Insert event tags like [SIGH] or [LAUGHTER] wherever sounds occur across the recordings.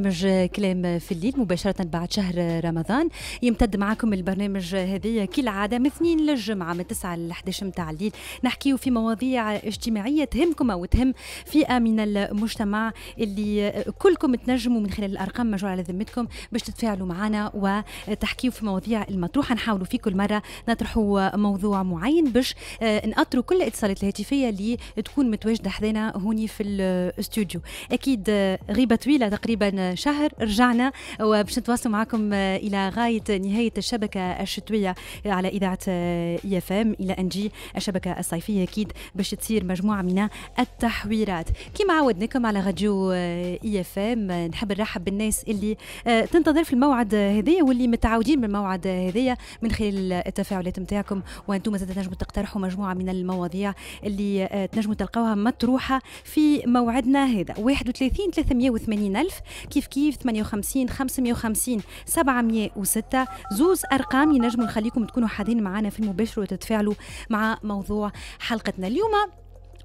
برنامج كلام في الليل مباشرة بعد شهر رمضان. يمتد معكم البرنامج هذه كالعادة من اثنين للجمعة من 9 ل 11 متاع الليل. نحكيو في مواضيع اجتماعية تهمكم أو تهم فئة من المجتمع اللي كلكم تنجموا من خلال الأرقام مجروعة على ذمتكم باش تتفاعلوا معنا وتحكيو في مواضيع المطروحة نحاولوا في كل مرة نطرحوا موضوع معين باش نأطروا كل الاتصالات الهاتفية اللي تكون متواجدة حذانا هوني في الاستوديو أكيد غيبة طويلة تقريبا شهر رجعنا وباش نتواصل معكم إلى غاية نهاية الشبكة الشتوية على إذاعة اي اف ام إلى أن تجي الشبكة الصيفية أكيد باش تصير مجموعة من التحويرات. كما عودناكم على راديو اي اف ام نحب نرحب بالناس اللي تنتظر في الموعد هذايا واللي متعودين بالموعد هذايا من خلال التفاعلات نتاعكم وأنتم تنجموا تقترحوا مجموعة من المواضيع اللي تنجموا تلقاوها مطروحة في موعدنا هذا. 31 380 ألف كيف كيف 58 550 706 زوز أرقام ينجموا نخليكم تكونوا حاضرين معنا في المباشر وتتفاعلوا مع موضوع حلقتنا. اليوم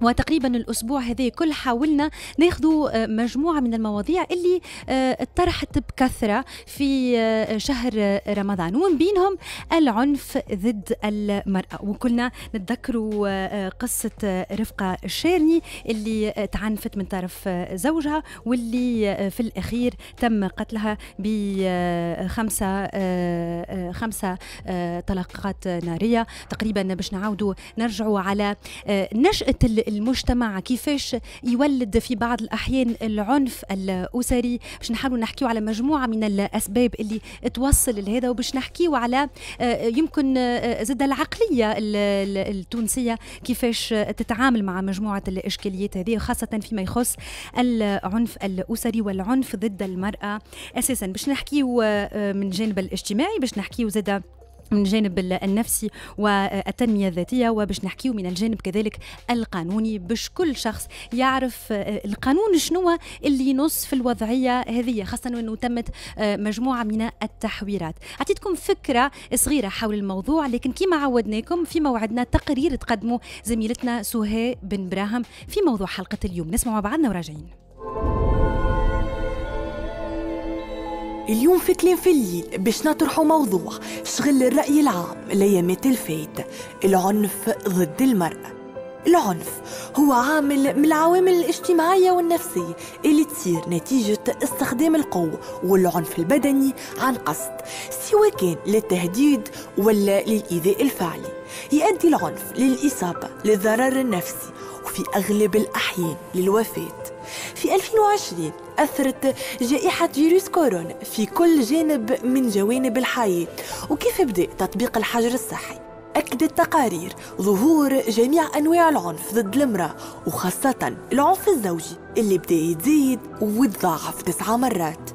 وتقريبا الأسبوع هذا كل حاولنا ناخذ مجموعة من المواضيع اللي طرحت بكثرة في شهر رمضان ومن بينهم العنف ضد المرأة. وكلنا نتذكروا قصة رفقة الشيرني اللي تعنفت من طرف زوجها واللي في الأخير تم قتلها بخمسه خمسة طلقات نارية. تقريبا باش نعاودوا نرجعوا على نشأة المجتمع كيفاش يولد في بعض الأحيان العنف الأسري. باش نحاولوا نحكيو على مجموعة من الأسباب اللي توصل لهذا وباش نحكيو على يمكن زد العقلية التونسية كيفاش تتعامل مع مجموعة الإشكاليات هذه خاصة فيما يخص العنف الأسري والعنف ضد المرأة. أساسا باش نحكيو من الجانب الاجتماعي باش نحكيو زاد من الجانب النفسي والتنمية الذاتية وباش نحكيو من الجانب كذلك القانوني. باش كل شخص يعرف القانون شنو اللي ينص في الوضعية هذه خاصة أنه تمت مجموعة من التحويرات. أعطيتكم فكرة صغيرة حول الموضوع لكن كما عودناكم في موعدنا تقرير تقدمه زميلتنا سهى بن براهم في موضوع حلقة اليوم. نسمع مع بعضنا وراجعين. اليوم في كلام في الليل باش نطرحوا موضوع شغل الرأي العام الأيامات الفايتة العنف ضد المرأة. العنف هو عامل من العوامل الاجتماعية والنفسية اللي تصير نتيجة استخدام القوة والعنف البدني عن قصد سواء كان للتهديد ولا للإيذاء الفعلي. يؤدي العنف للإصابة للضرر النفسي وفي أغلب الأحيان للوفاة. في 2020 أثرت جائحة فيروس كورونا في كل جانب من جوانب الحياة وكيف بدأ تطبيق الحجر الصحي؟ أكدت تقارير ظهور جميع أنواع العنف ضد المرأة وخاصة العنف الزوجي اللي بدأ يتزايد وتضاعف تسعة مرات.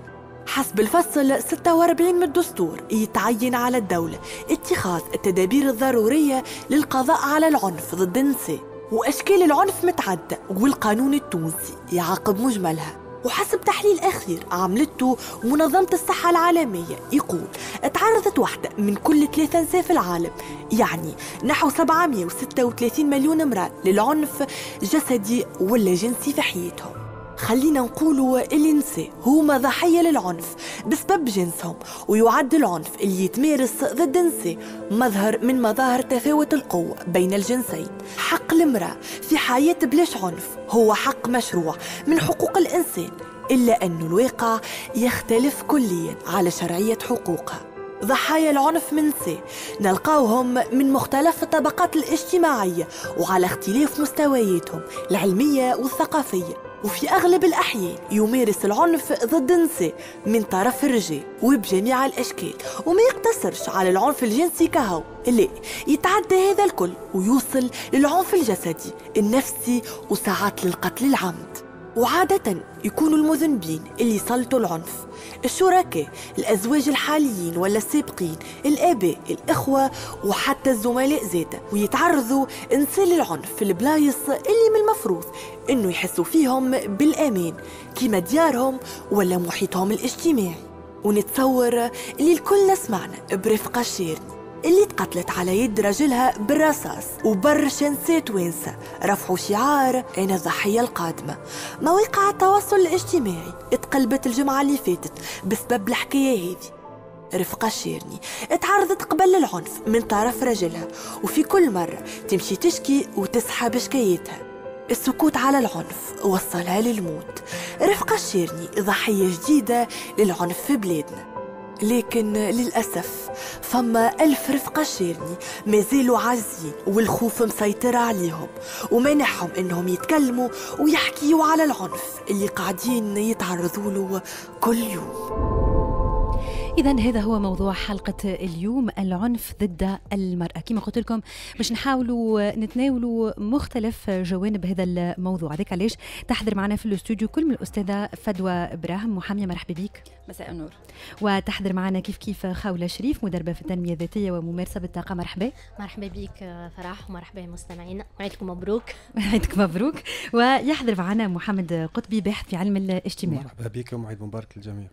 حسب الفصل 46 من الدستور يتعين على الدولة اتخاذ التدابير الضرورية للقضاء على العنف ضد النساء. وأشكال العنف متعددة والقانون التونسي يعاقب مجملها. وحسب تحليل أخير عملته منظمة الصحة العالمية يقول تعرضت واحدة من كل ثلاثة نساء في العالم يعني نحو 736 مليون امرأة للعنف جسدي ولا جنسي في حياتهم. خلينا نقولوا النساء هما ضحية للعنف بسبب جنسهم ويعد العنف اللي يتمارس ضد النساء مظهر من مظاهر تفاوت القوة بين الجنسين. حق المرأة في حياة بلاش عنف هو حق مشروع من حقوق الإنسان إلا أن الواقع يختلف كليا على شرعية حقوقها. ضحايا العنف من نساء نلقاوهم من مختلف الطبقات الاجتماعية وعلى اختلاف مستوياتهم العلمية والثقافية. وفي أغلب الأحيان يمارس العنف ضد النساء من طرف الرجال وبجميع الأشكال وما يقتصرش على العنف الجنسي كهو لا يتعدى هذا الكل ويوصل للعنف الجسدي النفسي وساعات للقتل العمد. وعادة يكونوا المذنبين اللي سلطوا العنف الشركاء الأزواج الحاليين ولا السابقين الآباء الإخوة وحتى الزملاء زادة ويتعرضوا نساء للعنف في البلايص اللي من المفروض إنه يحسوا فيهم بالأمان كيما ديارهم ولا محيطهم الاجتماعي. ونتصور اللي الكل سمعنا برفقة الشيرني. اللي تقتلت على يد رجلها بالرصاص وبرشا نسيت وينسى. رفعوا شعار أنا الضحية القادمة. مواقع التواصل الاجتماعي اتقلبت الجمعة اللي فاتت بسبب الحكاية هذه. رفقة شيرني اتعرضت قبل العنف من طرف رجلها وفي كل مرة تمشي تشكي وتسحب شكايتها. السكوت على العنف وصلها للموت. رفقة الشيرني ضحية جديدة للعنف في بلادنا. لكن للأسف فما ألف رفقة شيرني ما زالوا عازين والخوف مسيطر عليهم ومانحهم إنهم يتكلموا ويحكيوا على العنف اللي قاعدين يتعرضوا له كل يوم. إذا هذا هو موضوع حلقة اليوم العنف ضد المرأة. كما قلت لكم باش نحاولوا نتناولوا مختلف جوانب هذا الموضوع. هذاك علاش؟ تحضر معنا في الاستوديو كل من الأستاذة فدوى إبراهيم. محامية مرحبا بك. مساء النور. وتحضر معنا كيف كيف خولة شريف مدربة في التنمية الذاتية وممارسة بالطاقة. مرحبا. مرحبا بك فرح ومرحبا مستمعينا وعيدكم مبروك. [LAUGHS] عيدك مبروك. ويحضر معنا محمد قطبي باحث في علم الاجتماع. مرحبا بكم وعيد مبارك للجميع.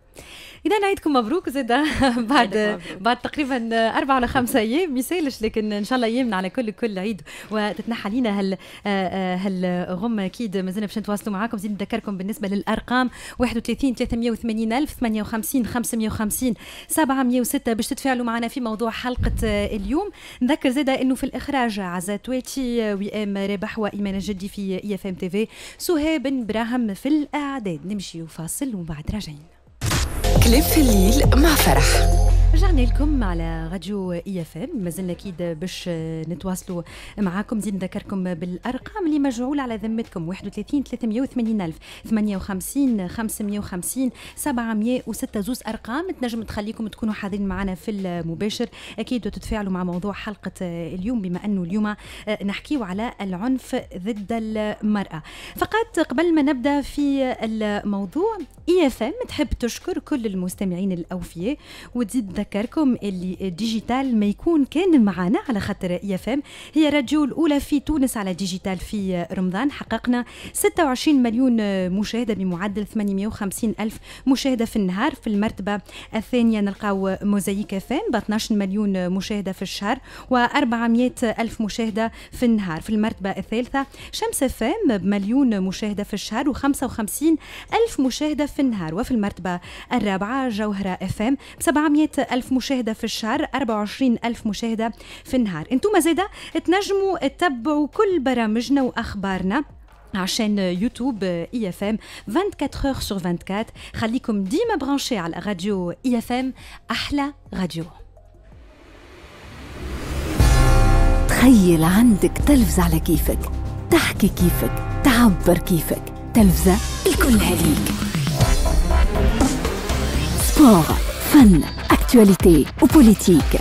إذا عيدكم مبروك زاد [LAUGHS] بعد بعد تقريبا أربع ولا خمسة أيام ما يسالش لكن إن شاء الله أيامنا على كل كل عيد. وتتنحى لينا هال هالغم. أكيد مازلنا باش نتواصلوا معاكم. زيد نذكركم بالنسبة للأرقام 31 380 ألف 58 550 706 باش تتفاعلوا معنا في موضوع حلقة اليوم. نذكر زاده إنه في الإخراج عزات تويتي وئام رابح وإيمان الجدي في إي إف إم تي في سهيب براهم في الإعداد. نمشي وفاصل ومن بعد راجعين. كليب في الليل مع فرح. رجعنا لكم على راديو اي اف ام مازلنا أكيد باش نتواصلوا معاكم. زيد نذكركم بالأرقام اللي مجعول على ذمتكم. 31 380 ألف 58 550 706 زوز أرقام تنجم تخليكم تكونوا حاضرين معنا في المباشر. أكيد وتتفاعلوا مع موضوع حلقة اليوم بما أنه اليوم نحكيو على العنف ضد المرأة. فقط قبل ما نبدأ في الموضوع اي اف ام تحب تشكر كل المستمعين الأوفياء وتزيد نذكركم اللي digital ما يكون كان معنا على خاطر اي اف ام هي الراديو الأولى في تونس على digital في رمضان. حققنا 26 مليون مشاهدة بمعدل 850 ألف مشاهدة في النهار. في المرتبة الثانية نلقاو موزايك اف ام ب 12 مليون مشاهدة في الشهر و400 ألف مشاهدة في النهار. في المرتبة الثالثة شمس اف ام بمليون مشاهدة في الشهر و55 ألف مشاهدة في النهار. وفي المرتبة الرابعة جوهرة اف ام ب 700 ألف مشاهدة في الشهر 24 ألف مشاهدة في النهار. أنتم زادة تنجموا تتبعوا كل برامجنا وأخبارنا ع chaîne يوتيوب إي إف إم 24 heures sur 24 خليكم ديما branchés على راديو إي إف إم أحلى راديو. تخيل عندك تلفزة على كيفك تحكي كيفك تعبر كيفك. تلفزة الكلها ليك sport فن actualité و politique.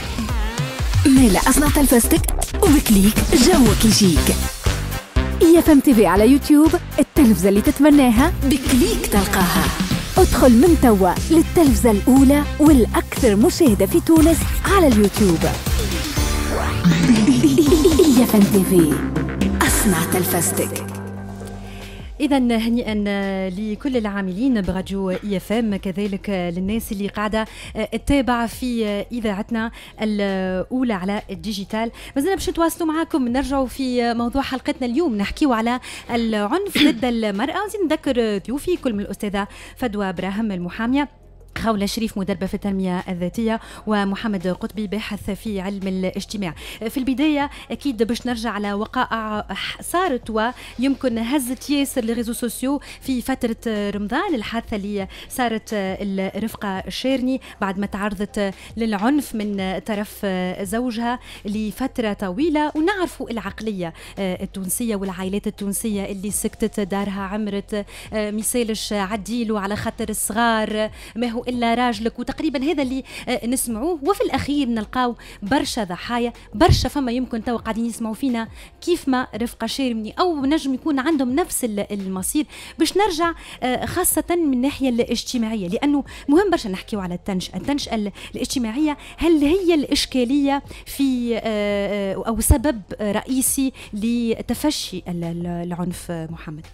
مالا اصنع تلفزتك و ب clic جوك يجيك اي اف ام تي في على يوتيوب التلفزة اللي تتمناها ب clic تلقاها. ادخل من توا للتلفزة الأولى والأكثر مشاهدة في تونس على اليوتيوب. [LAUGHS] اي اف ام تي في أصنع تلفزتك اذا هنيئا لكل العاملين براديو اي اف ام كذلك للناس اللي قاعدة تتابع في إذاعتنا الأولى على ال digital. مازلنا باش نتواصلوا معاكم نرجعوا في موضوع حلقتنا اليوم. نحكيو على العنف ضد المرأة. نزيد نذكر ضيوفي كل من الأستاذة فدوى إبراهيم المحامية. خولة شريف مدربة في التنمية الذاتية ومحمد قطبي باحث في علم الاجتماع. في البداية أكيد باش نرجع على وقائع صارت ويمكن هزت ياسر ال réseaux sociaux في فترة رمضان الحادثة اللي صارت لرفقة الشارني بعد ما تعرضت للعنف من طرف زوجها لفترة طويلة. ونعرفوا العقلية التونسية والعائلات التونسية اللي سكتت دارها عمرت. مسالش عديلو على خاطر الصغار. ما هو إلا راجلك. وتقريبا هذا اللي نسمعوه. وفي الأخير نلقاو برشا ضحايا برشا فما يمكن تو قاعدين يسمعوا فينا كيف ما رفقة شيرمني. أو نجم يكون عندهم نفس المصير. باش نرجع خاصة من الناحيه الاجتماعية. لأنه مهم برشا نحكيو على التنشئه التنشئه الاجتماعية هل هي الإشكالية في أو سبب رئيسي لتفشي العنف محمد؟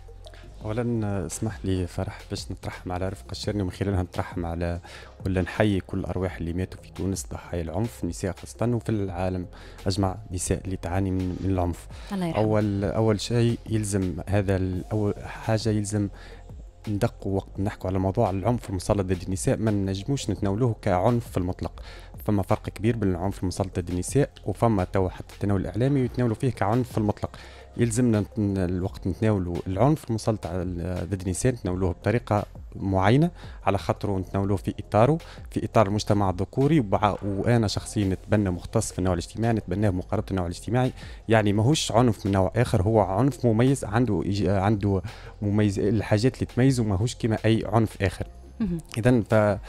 اولا اسمح لي فرح باش نترحم على رفقه الشرني ومن خلالها نترحم على ولا نحيي كل الأرواح اللي ماتوا في تونس ضحايا العنف نساء خاصة وفي العالم أجمع نساء اللي تعاني من, من العنف. الله يرحمه. أول أول شيء يلزم هذا أول حاجة يلزم ندقوا وقت نحكوا على موضوع العنف المسلط ضد النساء. ما نجموش نتناولوه كعنف في المطلق. فما فرق كبير بين العنف المسلط ضد النساء وفما تو حتى التناول الإعلامي يتناولوا فيه كعنف في المطلق. يلزمنا الوقت نتناولوا العنف المسلط ضد النساء نتناولوه بطريقة معينة على خاطر نتناولوه في اطاره في إطار المجتمع الذكوري وأنا شخصيا نتبنى مختص في النوع الاجتماعي نتبناه مقاربة النوع الاجتماعي. يعني ماهوش عنف من نوع آخر هو عنف مميز عنده عنده مميز الحاجات اللي تميزه ماهوش كما أي عنف آخر. اذا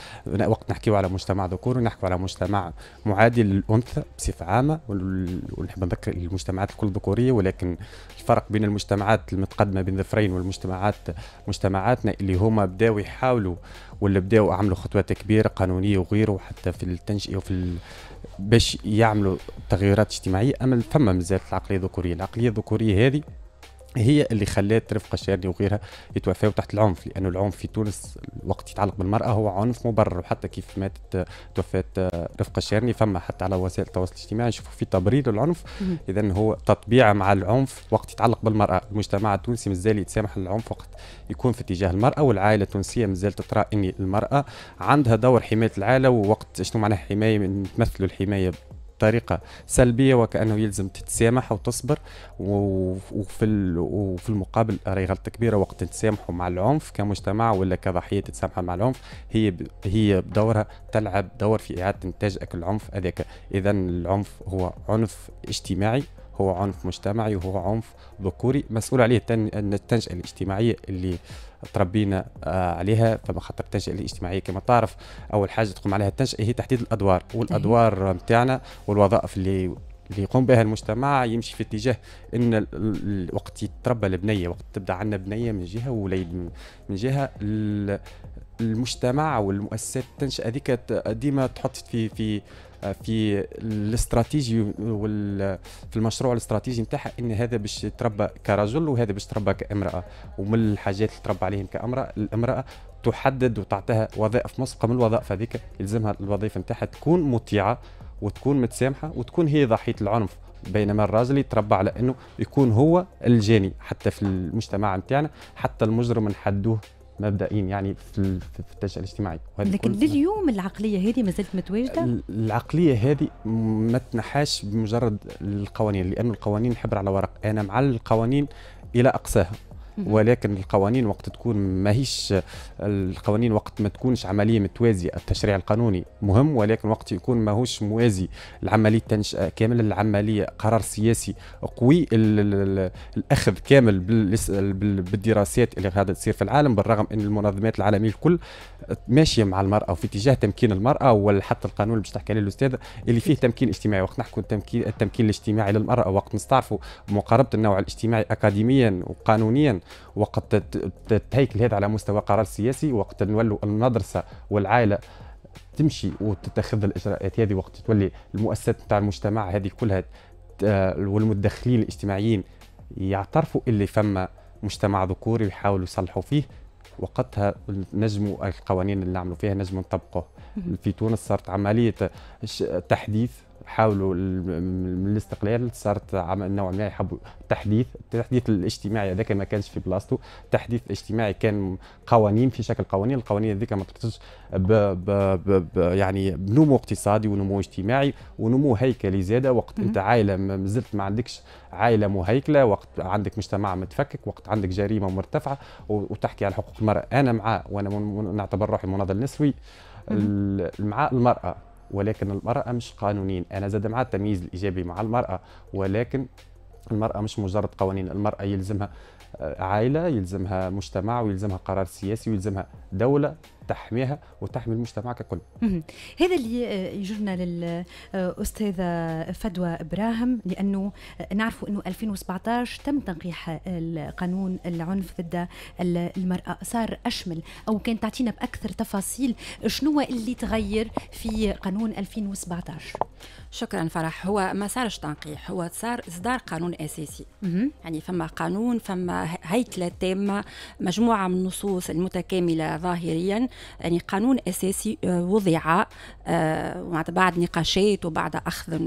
وقت نحكيو على مجتمع ذكوري نحكيو على مجتمع معادي للأنثى بصفة عامة ونحب نذكر المجتمعات الكل ذكورية ولكن الفرق بين المجتمعات المتقدمة بين ظفرين والمجتمعات مجتمعاتنا اللي هما بداوا يحاولوا ولا بداوا عملوا خطوات كبيرة قانونية وغيره حتى في التنشئه وفي. باش يعملوا تغيرات اجتماعية أما فما مازالت العقلية الذكورية العقلية الذكورية هذه هي اللي خلات رفقة الشارني وغيرها يتوفاوا تحت العنف لأنه العنف في تونس وقت يتعلق بالمرأة هو عنف مبرر وحتى كيف ماتت توفات رفقة الشارني فما حتى على وسائل التواصل الاجتماعي نشوفوا في تبرير للعنف اذا هو تطبيع مع العنف وقت يتعلق بالمرأة. المجتمع التونسي مازال يتسامح العنف وقت يكون في اتجاه المرأة والعائلة التونسية مازال ترى إن المرأة عندها دور حماية العائلة ووقت شنو معناها حماية تمثل الحماية بطريقه سلبية وكأنه يلزم تتسامح وتصبر وفي وفي المقابل راهي غلطه كبيرة وقت تتسامحوا مع العنف كمجتمع ولا كضحية تتسامحوا مع العنف هي هي بدورها تلعب دور في إعادة إنتاج العنف هذاك. اذا العنف هو عنف اجتماعي هو عنف مجتمعي وهو عنف ذكوري مسؤول عليه التنشئه الاجتماعية اللي تربينا آه، عليها فما خاطر التنشئة الاجتماعية كما تعرف أول حاجة تقوم عليها التنشئة هي تحديد الأدوار والأدوار نتاعنا والوظائف اللي اللي يقوم بها المجتمع يمشي في اتجاه إن وقت يتربى البنية وقت تبدأ عندنا بنية من جهة ووليد من جهة المجتمع والمؤسسات التنشئة هذيك ديما تحط في في في الاستراتيجي وال في المشروع الاستراتيجي نتاعها إن هذا باش يتربى كرجل وهذا باش يتربى كامرأة. ومن الحاجات اللي تربى عليهم كامرأة الامرأة تحدد وتعطيها وظائف مسبقه من الوظائف هذيك يلزمها الوظيفة نتاعها تكون مطيعة وتكون متسامحة وتكون هي ضحية العنف بينما الراجل يتربى على إنه يكون هو الجاني حتى في المجتمع نتاعنا حتى المجرم نحدوه مبدئيا يعني في التنشئه الاجتماعيه لكن لليوم العقلية هذه ما زالت متواجده العقلية هذه ما تنحاش بمجرد القوانين لأنه القوانين نحبر على ورق. أنا مع القوانين إلى أقصاها. ولكن القوانين وقت تكون ماهيش القوانين وقت ما تكونش عملية متوازية. التشريع القانوني مهم ولكن وقت يكون ماهوش موازي. العملية تنشئه كامل العملية قرار سياسي قوي الأخذ كامل بالدراسات اللي غادا تصير في العالم بالرغم إن المنظمات العالمية الكل ماشية مع المرأة وفي اتجاه تمكين المرأة ولا حتى القانون اللي باش تحكي عليه الأستاذ اللي فيه تمكين اجتماعي. وقت نحكوا التمكين التمكين الاجتماعي للمرأة وقت نستعرفوا مقاربة النوع الاجتماعي اكاديميا وقانونيا وقت تهيكل هذا على مستوى قرار سياسي وقت نولوا المدرسة والعائلة تمشي وتتخذ الإجراءات هذه وقت تولي المؤسسات نتاع المجتمع هذه كلها والمتدخلين الاجتماعيين يعترفوا اللي فما مجتمع ذكوري ويحاولوا يصلحوا فيه. وقتها نجموا القوانين اللي نعملوا فيها نجموا نطبقوه. في تونس صارت عملية تحديث حاولوا من الاستقلال صارت نوعا ما يحبوا تحديث. التحديث الاجتماعي هذاك ما كانش في بلاصتو. التحديث الاجتماعي كان قوانين في شكل قوانين. القوانين هذيك ما ترتبطش ب ب ب ب يعني بنمو اقتصادي ونمو اجتماعي ونمو هيكلي زاده. وقت انت عائله ما زلت ما عندكش عائله مهيكلة وقت عندك مجتمع متفكك وقت عندك جريمة مرتفعة وتحكي على حقوق المرأة. أنا معاه وأنا نعتبر روحي مناضل نسوي. مع المرأة. ولكن المرأة مش قانونين أنا زاد مع التمييز الإيجابي مع المرأة ولكن المرأة مش مجرد قوانين. المرأة يلزمها عائلة يلزمها مجتمع ويلزمها قرار سياسي ويلزمها دولة تحميها وتحمي المجتمع ككل. هذا اللي آه، يجرنا للأستاذة فدوى إبراهيم لأنه آه، نعرف أنه 2017 تم تنقيح القانون العنف ضد المرأة. صار أشمل أو كان تعطينا بأكثر تفاصيل شنو اللي تغير في قانون 2017 شكرا فرح. هو ما صارش تنقيح هو صار إصدار قانون أساسي. يعني فما قانون فما هيكلة تامة مجموعة من النصوص المتكاملة ظاهريا يعني قانون أساسي آه، وضع آه، بعد نقاشات وبعد أخذ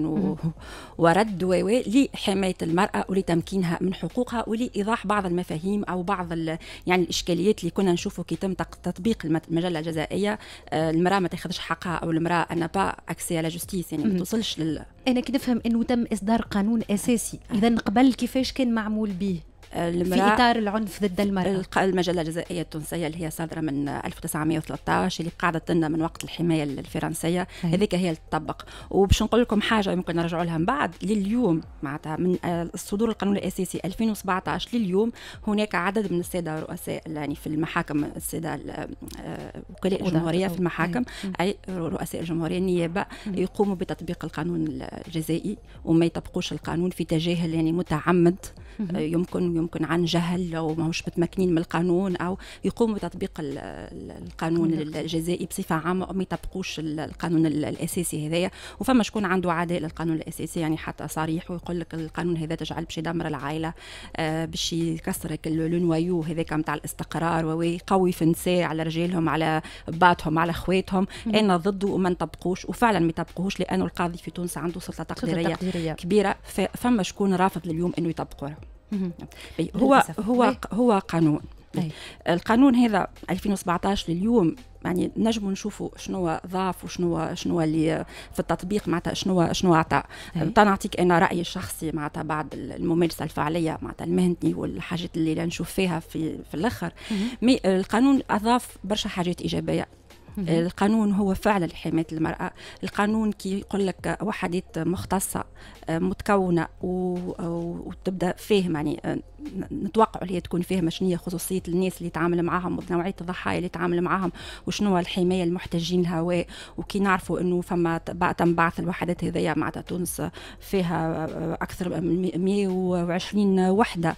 ورد لحماية المرأة ولتمكينها من حقوقها ولإيضاح بعض المفاهيم أو بعض يعني الإشكاليات اللي كنا نشوفوا كي تم تطبيق المجلة الجزائية. آه، المرأة ما تاخذش حقها أو المرأة n'a pas accès à la justice يعني ما توصلش لل أنا كي نفهم إنه تم إصدار قانون أساسي. اذا قبل كيفاش كان معمول به؟ في إطار العنف ضد المرأة. المجلة الجزائية التونسية اللي هي صادرة من 1913 اللي قعدت لنا من وقت الحماية الفرنسية. هذيك هي اللي تطبق وباش نقول لكم حاجة يمكن نرجعوا لها من بعد لليوم معناتها من صدور القانون الاساسي 2017 لليوم هناك عدد من السادة رؤساء يعني في المحاكم السادة آه، وكلاء الجمهورية في المحاكم. أي رؤساء الجمهورية النيابة يقوموا بتطبيق القانون الجزائي وما يطبقوش القانون في تجاهل يعني متعمد يمكن يمكن عن جهل أو ماهوش متمكنين من القانون أو يقوموا بتطبيق القانون الجزائي بصفة عامة وما يطبقوش القانون الأساسي هذايا. وفما شكون عنده عداء للقانون الأساسي يعني حتى صريح ويقول لك القانون هذا تجعل باش يدمر العائلة آه باش يكسر لو نوايو هذاك نتاع الاستقرار ويقوي في النساء على رجالهم على باتهم على اخواتهم أنا ضده وما نطبقوش وفعلا ما يطبقوش لأنه القاضي في تونس عنده سلطة تقديرية, تقديرية. كبيرة. فما شكون رافض لليوم أنه يطبقوها. هو هو هو قانون. أي. القانون هذا 2017 لليوم يعني نجم نشوفوا شنو ضاف وشنو شنو اللي في التطبيق معناتها شنو شنو عطى تنعطيك أنا رأيي الشخصي معناتها بعد الممارسة الفعليه معناتها المهنتي والحاجات اللي نشوف فيها في في الأخر. مي القانون أضاف برشا حاجات إيجابية. القانون هو فعلا لحماية المرأة القانون كي يقول لك وحدات مختصة آه، متكونة وتبدأ فيه يعني آه، نتوقع اللي هي تكون فيها شنو خصوصية الناس اللي يتعامل معاهم ونوعية الضحايا اللي يتعامل معاهم وشنو الحماية المحتاجين لها وكي نعرفوا إنه فما تم بعث الوحدات هذيا معناتها تونس فيها آه، أكثر من 120 وحدة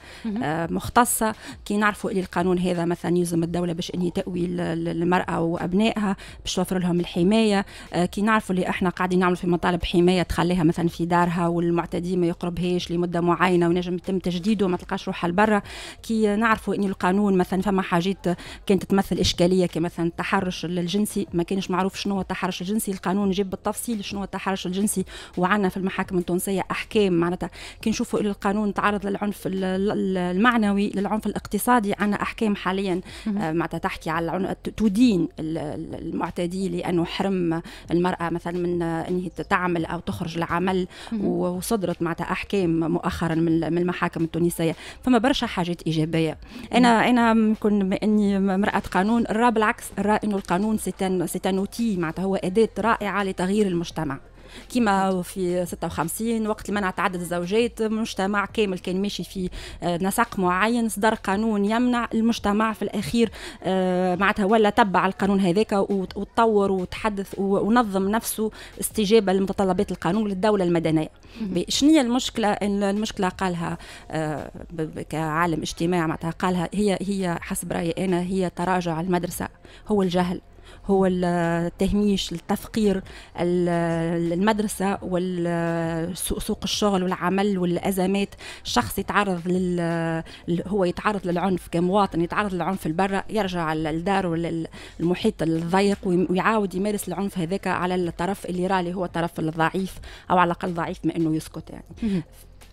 مختصة. كي نعرفوا اللي القانون هذا مثلا يلزم الدولة باش إنهي تأوي المرأة وأبنائها باش توفر لهم الحماية. آه، كي نعرفوا اللي إحنا قاعدين نعمل في مطالب حماية تخليها مثلا في دارها والمعتدي ما يقربهاش لمدة معينة ونجم يتم تجديده وما تلقاش روحها لبرا. كي نعرفوا إن القانون مثلا فما حاجات كانت تمثل إشكالية كمثلا التحرش الجنسي ما كانش معروف شنو هو التحرش الجنسي. القانون جاب بالتفصيل شنو هو التحرش الجنسي وعندنا في المحاكم التونسية أحكام. معناتها كي نشوفوا القانون تعرض للعنف المعنوي للعنف الاقتصادي عندنا أحكام حاليا. آه، معناتها تحكي على تدين المعتدي لأنه حرم المرأة مثلا من ان تعمل أو تخرج لعمل. وصدرت معناتها أحكام مؤخرا من المحاكم التونسية. فما برشا حاجات إيجابية. أنا أنا نكون إني امرأة قانون نرى بالعكس نرى إنه القانون سيتان سيتان اوتي معناتها هو أداة رائعة لتغيير المجتمع. كما في 56 وقت منع تعدد الزوجات مجتمع كامل كان ماشي في آه، نسق معين صدر قانون يمنع المجتمع في الأخير آه، معناتها ولا تبع القانون هذاك وتطور وتحدث ونظم نفسه استجابة لمتطلبات القانون للدولة المدنية. شنو هي المشكلة المشكلة قالها آه، كعالم اجتماع معناتها قالها هي هي حسب رأيي أنا هي تراجع المدرسة هو الجهل. هو التهميش التفقير المدرسة وسوق الشغل والعمل والأزمات. الشخص يتعرض لل هو يتعرض للعنف كمواطن يتعرض للعنف البرة يرجع للدار المحيط الضيق ويعاود يمارس العنف هذاك على الطرف اللي رالي هو الطرف الضعيف أو على الأقل ضعيف ما أنه يسكت يعني.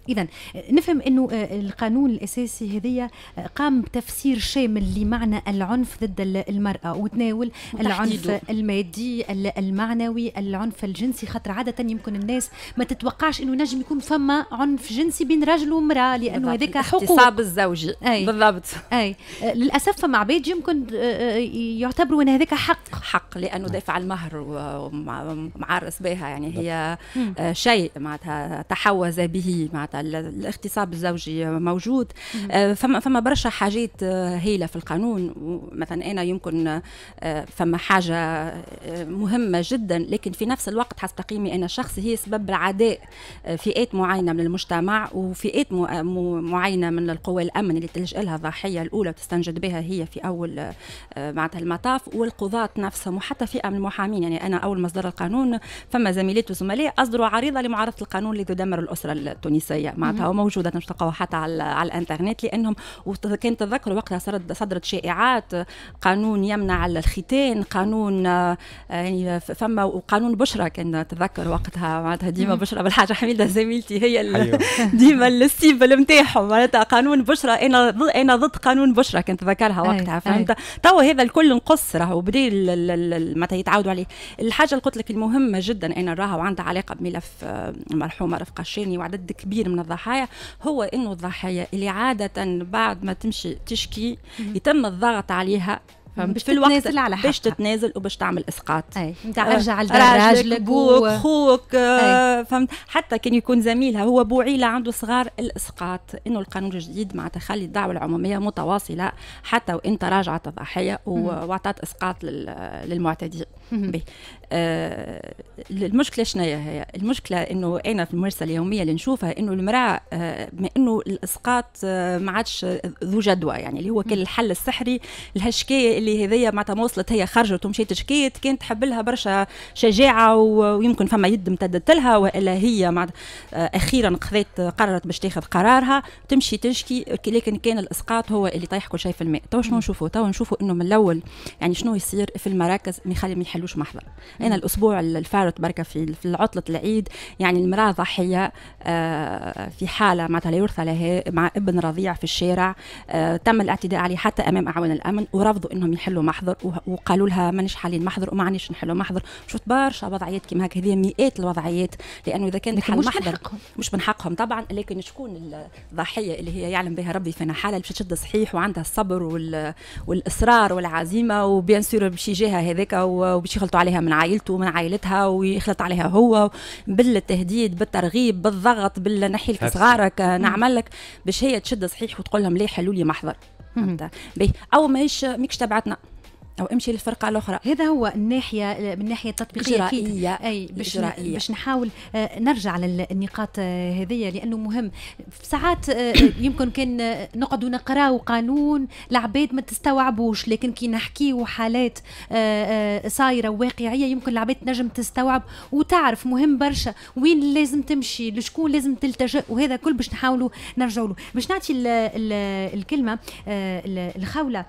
اذا نفهم إنه آه، القانون الأساسي هذيا آه، قام بتفسير شامل لمعنى العنف ضد المرأة وتناول العنف المادي المعنوي العنف الجنسي خاطر عادة يمكن الناس ما تتوقعش إنه نجم يكون فما عنف جنسي بين رجل وامراه لأنه هذاك حقوق. الزوجي أي. بالضبط. أي. آه، للأسف فما عباد يمكن يعتبروا إن هذاك حق. حق لأنه دافع المهر ومعرس بها يعني هي شيء معناتها تحوز به معناتها. الاغتصاب الزوجي موجود. آه، فما فما برشا حاجات آه، هايله في القانون. مثلا أنا يمكن فما حاجة مهمة جدا لكن في نفس الوقت حسب تقييمي أنا الشخصي هي سبب العداء فئات معينة من المجتمع وفئات معينة من القوى الأمن اللي تلجأ لها الضحية الأولى وتستنجد بها هي في أول معناتها المطاف. والقضاة نفسهم وحتى فئة من المحامين. يعني أنا أول ما اصدر القانون فما زميلات وزملاء أصدروا عريضة لمعارضة القانون اللي تدمر الأسرة التونسية. معناتها وموجودة مش تلقاوها حتى على, على الإنترنت لأنهم وكان تذكر وقتها صدرت صدرت شائعات قانون يمنع الختان قانون آه، يعني فما وقانون بشرى كان تذكر وقتها معناتها ديما بشرى بالحاجة حميدة زميلتي هي أيوه. [LAUGHS] ديما السيبل نتاعهم معناتها قانون بشرى أنا أنا ضد قانون بشرى كنت تذكرها وقتها فهمت؟ توا هذا الكل نقص راهو بدا متى يتعودوا عليه. الحاجة اللي قلت لك المهمة جدا أنا راها وعندها علاقة بملف آه، المرحومه رفقة الشيني وعدد كبير من الضحايا هو إنه الضحايا اللي عادة بعد ما تمشي تشكي يتم الضغط عليها باش في الوقت على باش تتنازل وباش تعمل إسقاط. أي. نتاع أرجع لراجلك بوك و... خوك آه فهمت؟ حتى كان يكون زميلها هو بوعيلة عنده صغار الإسقاط. إنه القانون الجديد مع تخلي الدعوة العمومية متواصلة حتى وانت راجعت الضحيه وأعطت إسقاط للمعتدين آه المشكلة شنو هي المشكلة إنه أنا في الممارسة اليومية اللي نشوفها إنه المرأة آه بما إنه الإسقاط آه ما عادش ذو جدوى يعني اللي هو كان الحل السحري الهشكية اللي هذيا معناتها وصلت هي خرجت ومشيت شكيت كانت تحب لها برشا شجاعة ويمكن فما يد امتدت لها وإلا هي مع آه أخيرا خذت قررت باش تاخذ قرارها تمشي تشكي لكن كان الإسقاط هو اللي طيح كل شيء في الماء. تو شنو نشوفوا تو نشوفوا إنه من الأول يعني شنو يصير في المراكز ما يخلي ما يحلوش محضر أنا الأسبوع الفارط بركة في في عطلة العيد يعني المرأة ضحية آه في حالة معناتها لا يرثى لها مع ابن رضيع في الشارع آه تم الاعتداء عليه حتى أمام أعوان الأمن ورفضوا إنهم يحلوا محضر وقالوا لها مانيش حالين محضر وما عنيش نحلوا محضر شفت برشا وضعيات كيما هكا هذه مئات الوضعيات لأنه إذا كان حل محضر من حقهم. مش من حقهم طبعا لكن شكون الضحية اللي هي يعلم بها ربي فينا حالة باش تشد صحيح وعندها الصبر والإصرار والعزيمة وبيان سور باش يجيها هذاك وباش يخلطوا عليها من عائلته ومن عائلتها ويخلط عليها هو. بالتهديد بالترغيب بالضغط بالنحي لك صغارك نعمل لك باش هي تشد صحيح وتقول لهم ليه حلوا لي محضر. أو ماهيش ماكش تبعتنا. أو امشي للفرقة الأخرى. هذا هو الناحية من الناحيه التطبيقية. إجرائية اي باش باش نحاول آه، نرجع للنقاط آه، هذه لأنه مهم. ساعات آه، [COUGHS] يمكن كان نقعدوا نقراو قانون العباد ما تستوعبوش لكن كي نحكيو حالات صايرة واقعيه يمكن العباد تنجم تستوعب وتعرف مهم برشا وين لازم تمشي لشكون لازم تلتجئ وهذا كل باش نحاولوا نرجعوا له. باش نعطي الكلمة الخولة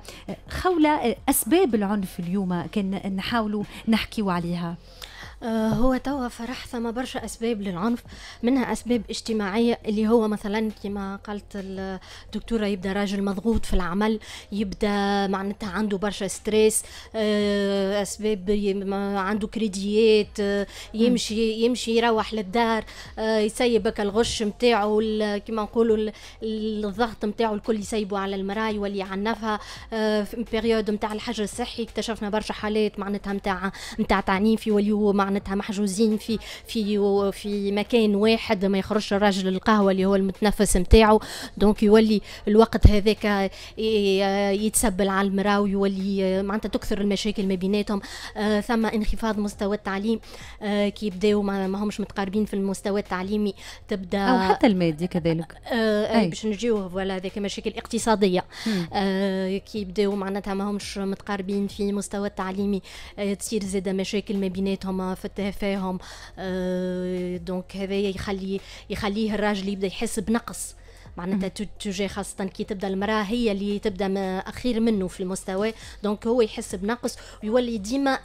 خولة أسباب بالعنف اليوم. كان نحاولوا نحكيوا عليها. هو توا فرح ثم برشا أسباب للعنف منها أسباب اجتماعية اللي هو مثلا كما قالت الدكتورة يبدأ راجل مضغوط في العمل يبدأ معناتها عنده برشا ستريس آه، أسباب عنده كريديات آه، يمشي يمشي يروح للدار يسيبك الغش نتاعو كما نقولوا الضغط نتاعو الكل يسيبه على المراه يولي يعنفها في période نتاع الحجر الصحي اكتشفنا برشا حالات معناتها نتاع نتاع تعنيف يوليو معناتها محجوزين في في في مكان واحد ما يخرجش الراجل القهوة اللي هو المتنفس نتاعو donc يولي الوقت هذاك يتسبل على المراه ويولي معناتها تكثر المشاكل ما بيناتهم. آه ثم انخفاض مستوى التعليم. آه كي يبداو ما, همش متقاربين في المستوى التعليمي تبدأ أو حتى المادي كذلك. آه باش نجيو ولا هذاك مشاكل اقتصادية. آه كي يبداو معناتها ما همش متقاربين في مستوى التعليمي آه تصير زاده مشاكل ما بيناتهم في التفاهم آه، donc هذا يخلي يخليه الراجل يبدأ يحس بنقص. معناتها تجاه خاصة كي تبدأ المرأة هي اللي تبدأ أخير منه في المستوى. دونك هو يحس بنقص ويولي ديما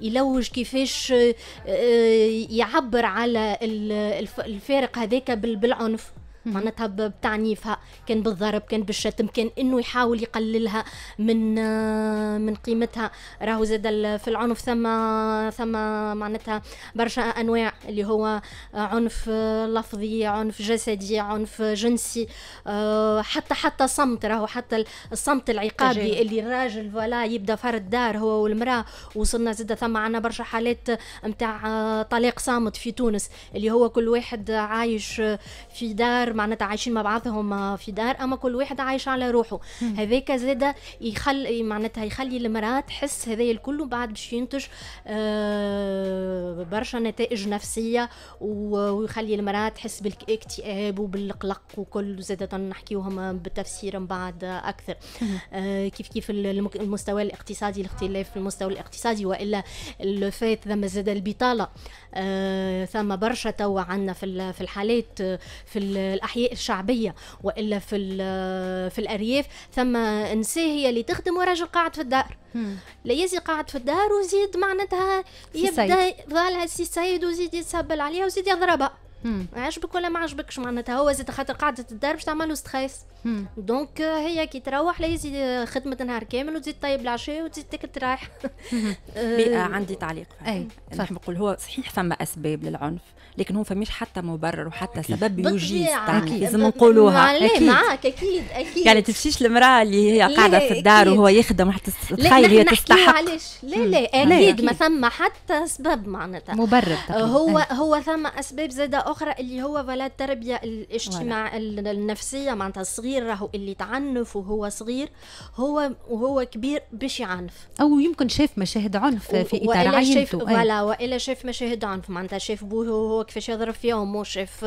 يلوج كيفاش آه، يعبر على الفارق هذاك بالعنف. معناتها بتعنيفها. كان بالضرب كان بالشتم كان إنه يحاول يقللها من من قيمتها. راهو زاد في العنف ثم ثم معناتها برشا أنواع اللي هو عنف لفظي عنف جسدي عنف جنسي آه، حتى حتى صمت. راهو حتى الصمت العقابي اللي الراجل فوالا يبدأ فرد دار هو والمرأة. وصلنا زاد ثم عنا برشا حالات نتاع طلاق صامت في تونس اللي هو كل واحد عايش في دار معناتها عايشين مع بعضهم في دار أما كل واحد عايش على روحه. هذاك زاد يخلي معناتها يخلي المرأة تحس هذا الكل بعد باش ينتج آه، برشا نتائج نفسية ويخلي المرأة تحس بالاكتئاب وبالقلق وكل زاد نحكيوهم بالتفسير من بعد أكثر. آه، كيف كيف المستوى الاقتصادي الاختلاف في المستوى الاقتصادي وإلا الفات ثم زاد البطالة. آه، ثم برشا توا عندنا في الحالات في الأحياء الشعبية وإلا في في الأرياف. ثم نساء هي اللي تخدم وراجل قاعد في الدار. لا يزي قاعد في الدار وزيد معناتها يبدا voilà سي سيد وزيد يتسبل عليها وزيد يضربها. عجبك ولا ما عجبكش معناتها هو زاد خاطر قاعدة الدار باش تعمل stress donc هي كي تروح لا يزيد خدمة نهار كامل وتزيد طيب العشاء وتزيد تاكل ترايح عندي تعليق. أي نحب نقول هو صحيح فما أسباب للعنف لكن هو فماش حتى مبرر وحتى سبب يجيز لازم نقولوها أكيد. معاك أكيد أكيد. يعني تمشيش المراه اللي هي قاعدة في الدار وهو يخدم حتى تخيل هي تستحق. علاش لا لا أكيد ما ثم حتى سبب معناتها. مبرر هو هو ثم أسباب زادة أخرى اللي هو ولا التربية الاجتماع النفسية معناتها الصغير راهو اللي تعنف وهو صغير هو وهو كبير باش يعنف. أو يمكن شاف مشاهد عنف في إطار عائلته ولا وإلا شاف مشاهد عنف. معناتها شاف بوه وهو كيفاش يضرب فيهم وشاف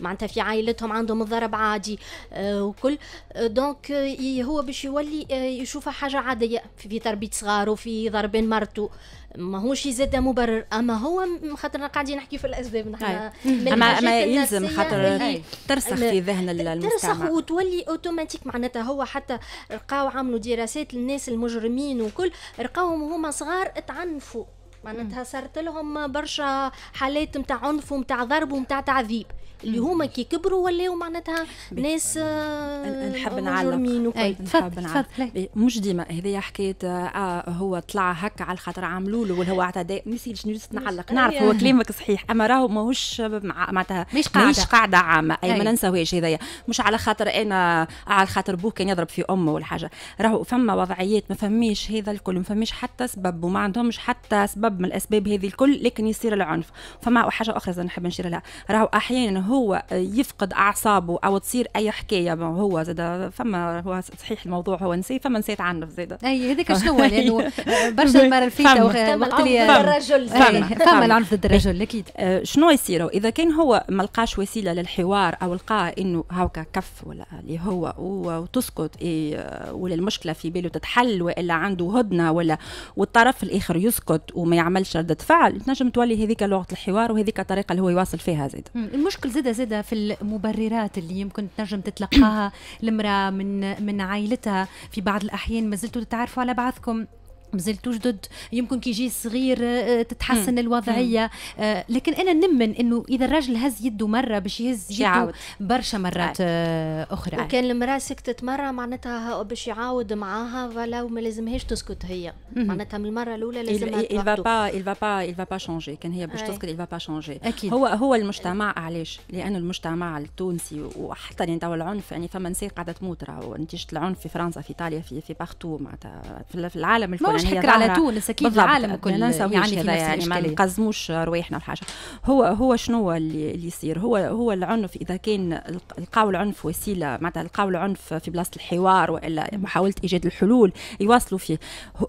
معناتها في عائلتهم عندهم الضرب عادي آه، وكل. donc هو باش يولي آه، يشوفها حاجة عادية في تربيه صغاره في ضربين مرته ماهوش زاد مبرر. أما هو خاطر قاعدين نحكي في الأسباب نحن اما أما يلزم خاطر ترسخ في ذهن المجتمع ترسخ وتولي اوتوماتيك معناتها هو حتى لقاو عملوا دراسات للناس المجرمين وكل لقاوهم هما صغار تعنفوا. معناتها صارت لهم برشا حالات نتاع عنف ونتاع ضرب ونتاع تعذيب. اللي هما كي كبروا ولاو معناتها ناس نحب نعلق. نحب نعلق. مش ديما هذه حكاية آه هو طلع هكا على خاطر عملوا له ولا هو اعتداء ما يصيرش نعلق. نعرف هو كلامك صحيح أما راهو ماهوش معناتها مش قاعدة. مش قاعدة عامة. أي ما ننساوهاش هذايا. مش على خاطر أنا على خاطر بوه كان يضرب في أمه ولا حاجة. راهو فما وضعيات ما فماش هذا الكل ما فماش حتى سبب وما عندهمش حتى سبب من الأسباب هذه الكل لكن يصير العنف. فما حاجة أخرى نحب نشير لها. راهو أحيانا هو يفقد أعصابه أو تصير أي حكاية هو زاد فما هو صحيح الموضوع هو نسي فما نسيت عنه زاد. أي هذيك شنو [LAUGHS] لأنه برشا المره اللي فاتت وقت اللي الرجل. فما. العنف ضد الرجل أكيد. آه، شنو يصير إذا كان هو ما لقاش وسيلة للحوار أو لقى إنه هاكا كف ولا اللي هو وتسكت إيه ولا المشكلة في باله تتحل وإلا عنده هدنة ولا والطرف الآخر يسكت وما يعملش ردة فعل تنجم تولي هذيك لغة الحوار وهذيك الطريقة اللي هو يواصل فيها زيد المشكل زيد زيد في المبررات اللي يمكن تنجم تتلقاها [CLEARS THROAT] المرأة من من عائلتها. في بعض الأحيان ما زلتوا تتعرفوا على بعضكم. مازلتوش ضد. يمكن كي يجي صغير آه، تتحسن مم. الوضعية. آه لكن أنا نمن إنه إذا الراجل هز يده مرة باش يهز يده برشا مرات آه أخرى. وكان المرأة سكتت مرة معناتها باش يعاود معاها ولو ما لازمهاش تسكت هي. معناتها من المرة الأولى لازمها il va il va il changer. كان هي باش تسكت il va pas changer. أكيد. هو هو المجتمع علاش؟ لأن المجتمع التونسي وحتى يعني توا العنف يعني فما نساء قاعدة تموت راهو نتيجة العنف في فرنسا في إيطاليا في في partout معناتها في العالم الكل. مش فكرة على تونس أكيد العالم الكل. يعني في يعني ما نقزموش رواحنا وحاجه هو هو شنو اللي, اللي يصير؟ هو هو العنف إذا كان لقاو العنف وسيلة معناتها لقاو العنف في بلاصة الحوار وإلا محاولة إيجاد الحلول يواصلوا فيه.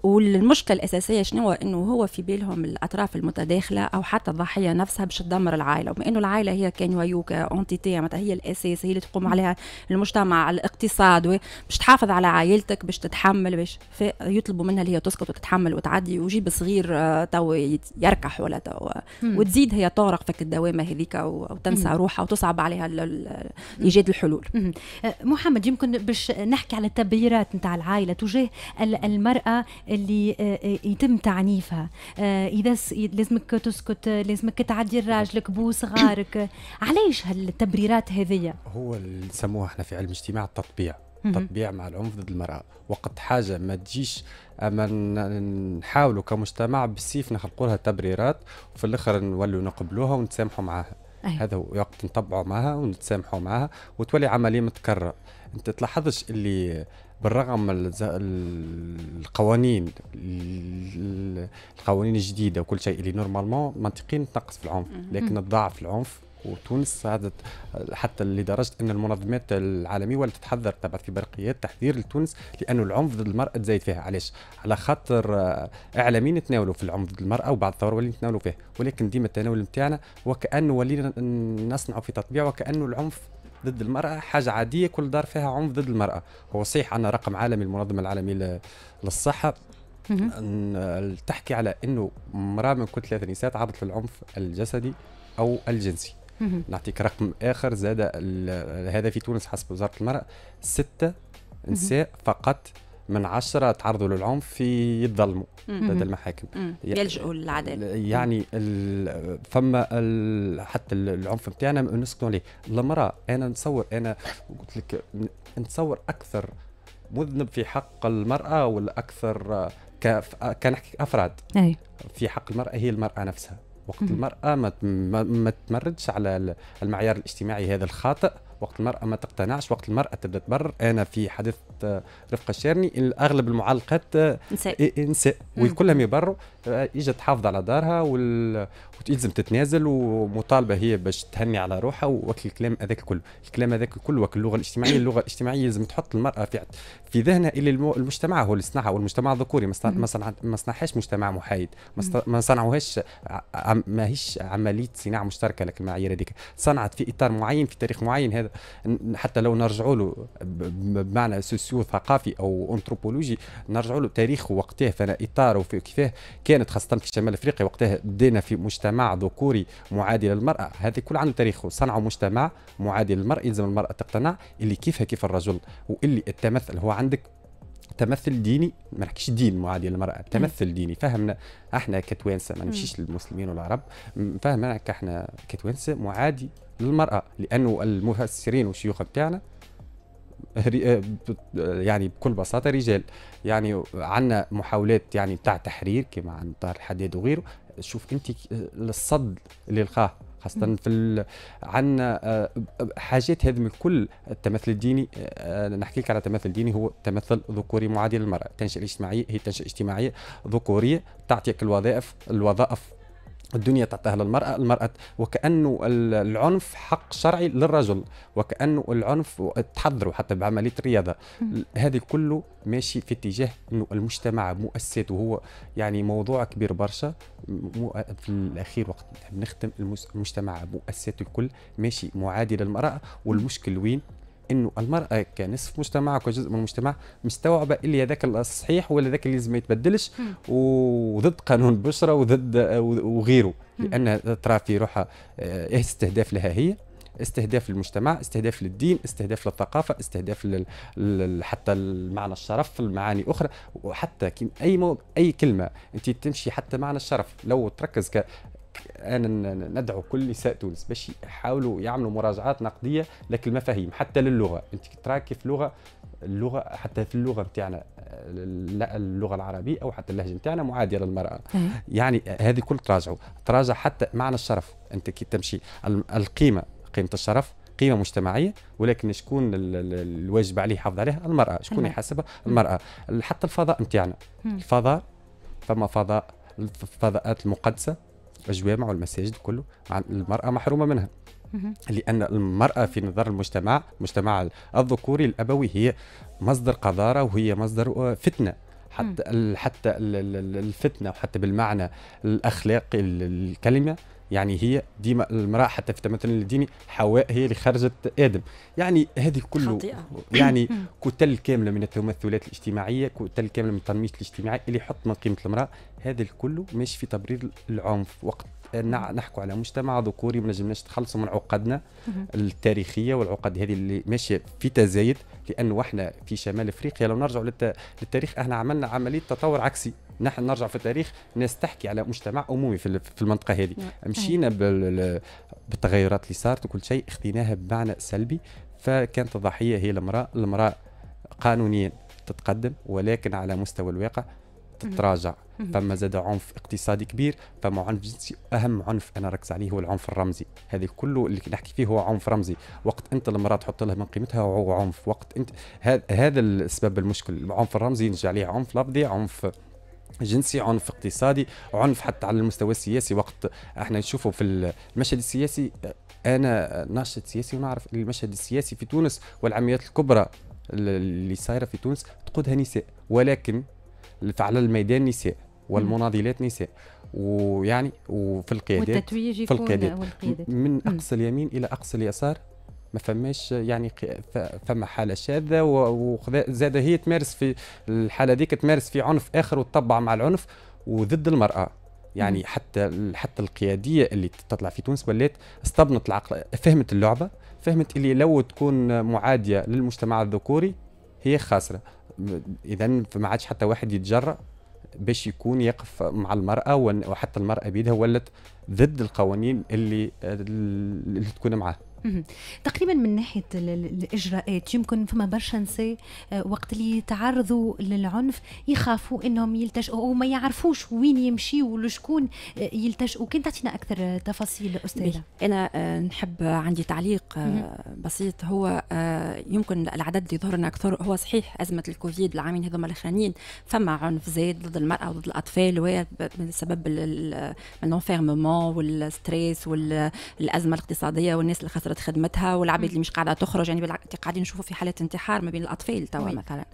والمشكلة الأساسية شنو؟ إنه هو في بالهم الأطراف المتداخلة أو حتى الضحية نفسها باش تدمر العائلة. وبما إنه العائلة هي ك noyau ك entité معناتها هي الأساس هي اللي تقوم عليها المجتمع الاقتصاد باش تحافظ على عائلتك باش تتحمل باش يطلبوا منها اللي هي تسكت. تسكت وتتحمل وتعدي وجيب صغير آه، تو يركح ولا تو وتزيد هي تغرق في الدوامه هذيك وتنسى روحها وتصعب عليها إيجاد الحلول. آه، محمد يمكن باش نحكي على التبريرات نتاع العائلة تجاه المرأة اللي يتم تعنيفها. إذا لازمك تسكت لازمك تعدي راجلك بو صغارك. علاش هالتبريرات هذه هو اللي نسموها إحنا في علم الاجتماع التطبيع. تطبيع مع العنف ضد المرأة. وقت حاجة ما تجيش أما نحاولوا كمجتمع بالسيف نخلقوا لها تبريرات وفي الآخر نولوا نقبلوها ونتسامحوا معها أي. هذا هو وقت نطبعوا معها ونتسامحوا معها وتولي عملية متكررة. أنت تلاحظش اللي بالرغم من القوانين القوانين الجديدة وكل شيء اللي normalement منطقيا تنقص في العنف لكن تضاعف العنف وتونس. هذا حتى لدرجة أن المنظمات العالمية ولا تتحذر تبعت في برقيات تحذير لتونس لأنه العنف ضد المرأة تزايد فيها. علاش؟ على خاطر آه، إعلاميين تناولوا في العنف ضد المرأة وبعد الثورة ولين يتناولوا فيه ولكن ديما التناول نتاعنا وكانه ولينا نصنع في تطبيع وكانه العنف ضد المرأة حاجة عادية كل دار فيها عنف ضد المرأة. هو صحيح عندنا رقم عالمي المنظمة العالمية للصحة. تحكي على إنه امراه من كل ثلاثة نساء تعرضت للعنف الجسدي أو الجنسي. نعطيك رقم آخر زاد هذا في تونس حسب وزارة المرأة ستة نساء فقط من عشرة تعرضوا للعنف في يتظلموا لدى المحاكم. يلجؤوا للعدالة. يعني فما حتى العنف نتاعنا نسكتوا عليه. المرأة أنا نتصور أنا قلت لك نتصور أكثر مذنب في حق المرأة ولا أكثر كنحكي أفراد. أي. في حق المرأة هي المرأة نفسها. وقت المرأة ما, ما تمردش على المعيار الاجتماعي هذا الخاطئ. وقت المرأة ما تقتنعش وقت المرأة تبدأ تبرر. أنا في حديث رفقة الشارني أغلب المعلقات نساء. نساء وكلهم يبرروا. إجت تحافظ على دارها وال... وتلزم تتنازل ومطالبة هي باش تهني على روحها وكل الكلام هذاك كله. الكلام هذاك كله وكل اللغة الاجتماعية. اللغة الاجتماعية لازم تحط المرأة في في ذهنها اللي المجتمع هو اللي صنعها والمجتمع الذكوري. ما صنع ما صنعهاش مجتمع محايد. ما صنعوهاش ما هيش عملية صناعة مشتركة لك المعايير هذيك. صنعت في إطار معين في تاريخ معين. هذا حتى لو نرجعوا له بمعنى سوسيو ثقافي أو انثروبولوجي نرجعوا له تاريخه وقتها فأنا إطاره وفي كيفاه كانت خاصة في شمال إفريقيا وقتها بدينا في مجتمع ذكوري معادي للمرأة. هذا كل عنده تاريخه صنعوا مجتمع معادي للمرأة يلزم المرأة تقتنع اللي كيفها كيف الرجل واللي التمثل. هو عندك تمثل ديني ما نحكيش دين معادي للمرأة تمثل ديني. فهمنا إحنا كتوانسة ما نمشيش للمسلمين والعرب. فهمنا إحنا كتوانسة معادي للمرأة لأنه المفسرين والشيوخ بتاعنا يعني بكل بساطة رجال. يعني عندنا محاولات يعني بتاع تحرير كما عند طاهر الحداد وغيره. شوف انت الصد اللي لقاه خاصة في عندنا آه، حاجات هذه من كل التمثل الديني آه، نحكي لك على تمثل ديني هو تمثل ذكوري معادي للمرأة. التنشئة الاجتماعية هي تنشئة اجتماعية ذكورية تعطيك الوظائف الوظائف الدنيا تعطيها للمرأة المرأة وكأنه العنف حق شرعي للرجل وكأنه العنف تحضروا حتى بعملية الرياضة. هذه كله ماشي في اتجاه أنه المجتمع مؤسساته هو يعني موضوع كبير برشا. في الأخير وقت نختم المجتمع مؤسساته الكل ماشي معادي للمرأة والمشكل وين؟ إنه المرأة كنصف مجتمع كجزء من المجتمع مستوعبة اللي هذاك الصحيح ولا ذاك اللي لازم ما يتبدلش وضد قانون البشره وضد وغيره. لأن ترى في روحها آه، استهداف لها هي استهداف للمجتمع استهداف للدين استهداف للثقافة استهداف لل... حتى المعنى الشرف المعاني أخرى. وحتى أي مو... أي كلمة أنت تمشي حتى معنى الشرف لو تركز ك... أنا ندعو كل نساء تونس باش يحاولوا يعملوا مراجعات نقدية لك المفاهيم حتى للغة. أنت تراك كيف لغه اللغة حتى في اللغة نتاعنا اللغة العربية أو حتى اللهجة نتاعنا معاديه للمرأة. يعني هذه كل تراجعوا. تراجع حتى معنى الشرف. أنت كي تمشي القيمة قيمة الشرف قيمة مجتمعية ولكن شكون الواجب عليه يحافظ عليها؟ المرأة. شكون يحاسبها؟ المرأة. حتى الفضاء نتاعنا الفضاء فما فضاء الفضاءات المقدسة. الجوامع والمساجد كله المرأة محرومة منها. لأن المرأة في نظر المجتمع المجتمع الذكوري الأبوي هي مصدر قذارة وهي مصدر آه، فتنة. حتى حتى الفتنة وحتى بالمعنى الأخلاقي الكلمة يعني هي ديما المرأة حتى في التمثل الديني حواء هي اللي خرجت آدم. يعني هذه كله خطيئة. [COUGHS] يعني كتل كاملة من التمثلات الاجتماعية كتل كاملة من التنميط الاجتماعي اللي يحط من قيمة المرأة. هذا الكل ماشي في تبرير العنف وقت. نحكوا على مجتمع ذكوري ما نجمناش نتخلصوا من عقدنا التاريخية والعقد هذه اللي ماشية في تزايد لأنه إحنا في شمال إفريقيا لو نرجعوا للت... للتاريخ إحنا عملنا عملية تطور عكسي. نحن نرجع في التاريخ الناس تحكي على مجتمع عمومي في ال- في المنطقة هذه. مشينا بال... بالتغيرات اللي صارت وكل شيء اخذيناها بمعنى سلبي فكانت الضحية هي المراه المرأة قانونيا تتقدم ولكن على مستوى الواقع تتراجع. فما زاد عنف اقتصادي كبير فما عنف جنسي. أهم عنف أنا ركز عليه هو العنف الرمزي. هذه كله اللي نحكي فيه هو عنف رمزي. وقت أنت المرأة تحط لها من قيمتها هو عنف. وقت أنت هذا هذا السبب المشكل. العنف الرمزي نجي عليه عنف لفظي عنف جنسي عنف اقتصادي عنف حتى على المستوى السياسي. وقت إحنا نشوفه في المشهد السياسي أنا ناشط سياسي ونعرف المشهد السياسي في تونس والعمليات الكبرى اللي صايرة في تونس تقودها نساء. ولكن على الميدان نساء والمناضلات نساء. ويعني وفي القيادات والتتويج في يكون القيادات. والقيادات. من. أقصى اليمين إلى أقصى اليسار ما فماش يعني فما حالة شاذة و- وخذا- زاد هي تمارس في الحالة ديك تمارس في عنف آخر وتطبع مع العنف وضد المرأة. يعني مم. حتى حتى القيادية اللي تطلع في تونس ولات استبنت العقل فهمت اللعبة فهمت اللي لو تكون معادية للمجتمع الذكوري هي خاسرة. اذا ما عادش حتى واحد يتجرأ باش يكون يقف مع المرأة وحتى المرأة بيدها ولت ضد القوانين اللي اللي تكون معاه. تقريبا من ناحية ال- ال- الإجراءات يمكن فما برشا نساء آه، وقت اللي يتعرضوا للعنف يخافوا إنهم يلتجئوا وما يعرفوش وين يمشيوا لشكون آه، يلتجئوا كان تعطينا أكثر تفاصيل أستاذة؟ أنا آه، نحب عندي تعليق. بسيط. هو يمكن العدد اللي ظهرنا أكثر هو صحيح أزمة الكوفيد العامين هذوما الأخرانيين. فما عنف زاد ضد المرأة وضد الأطفال بسبب ال enfermement وال stress والازمه الاقتصادية والناس اللي خسرت خدمتها والعبيد اللي مش قاعدة تخرج يعني قاعدين نشوفوا في حالات انتحار ما بين الأطفال توا. مثلا.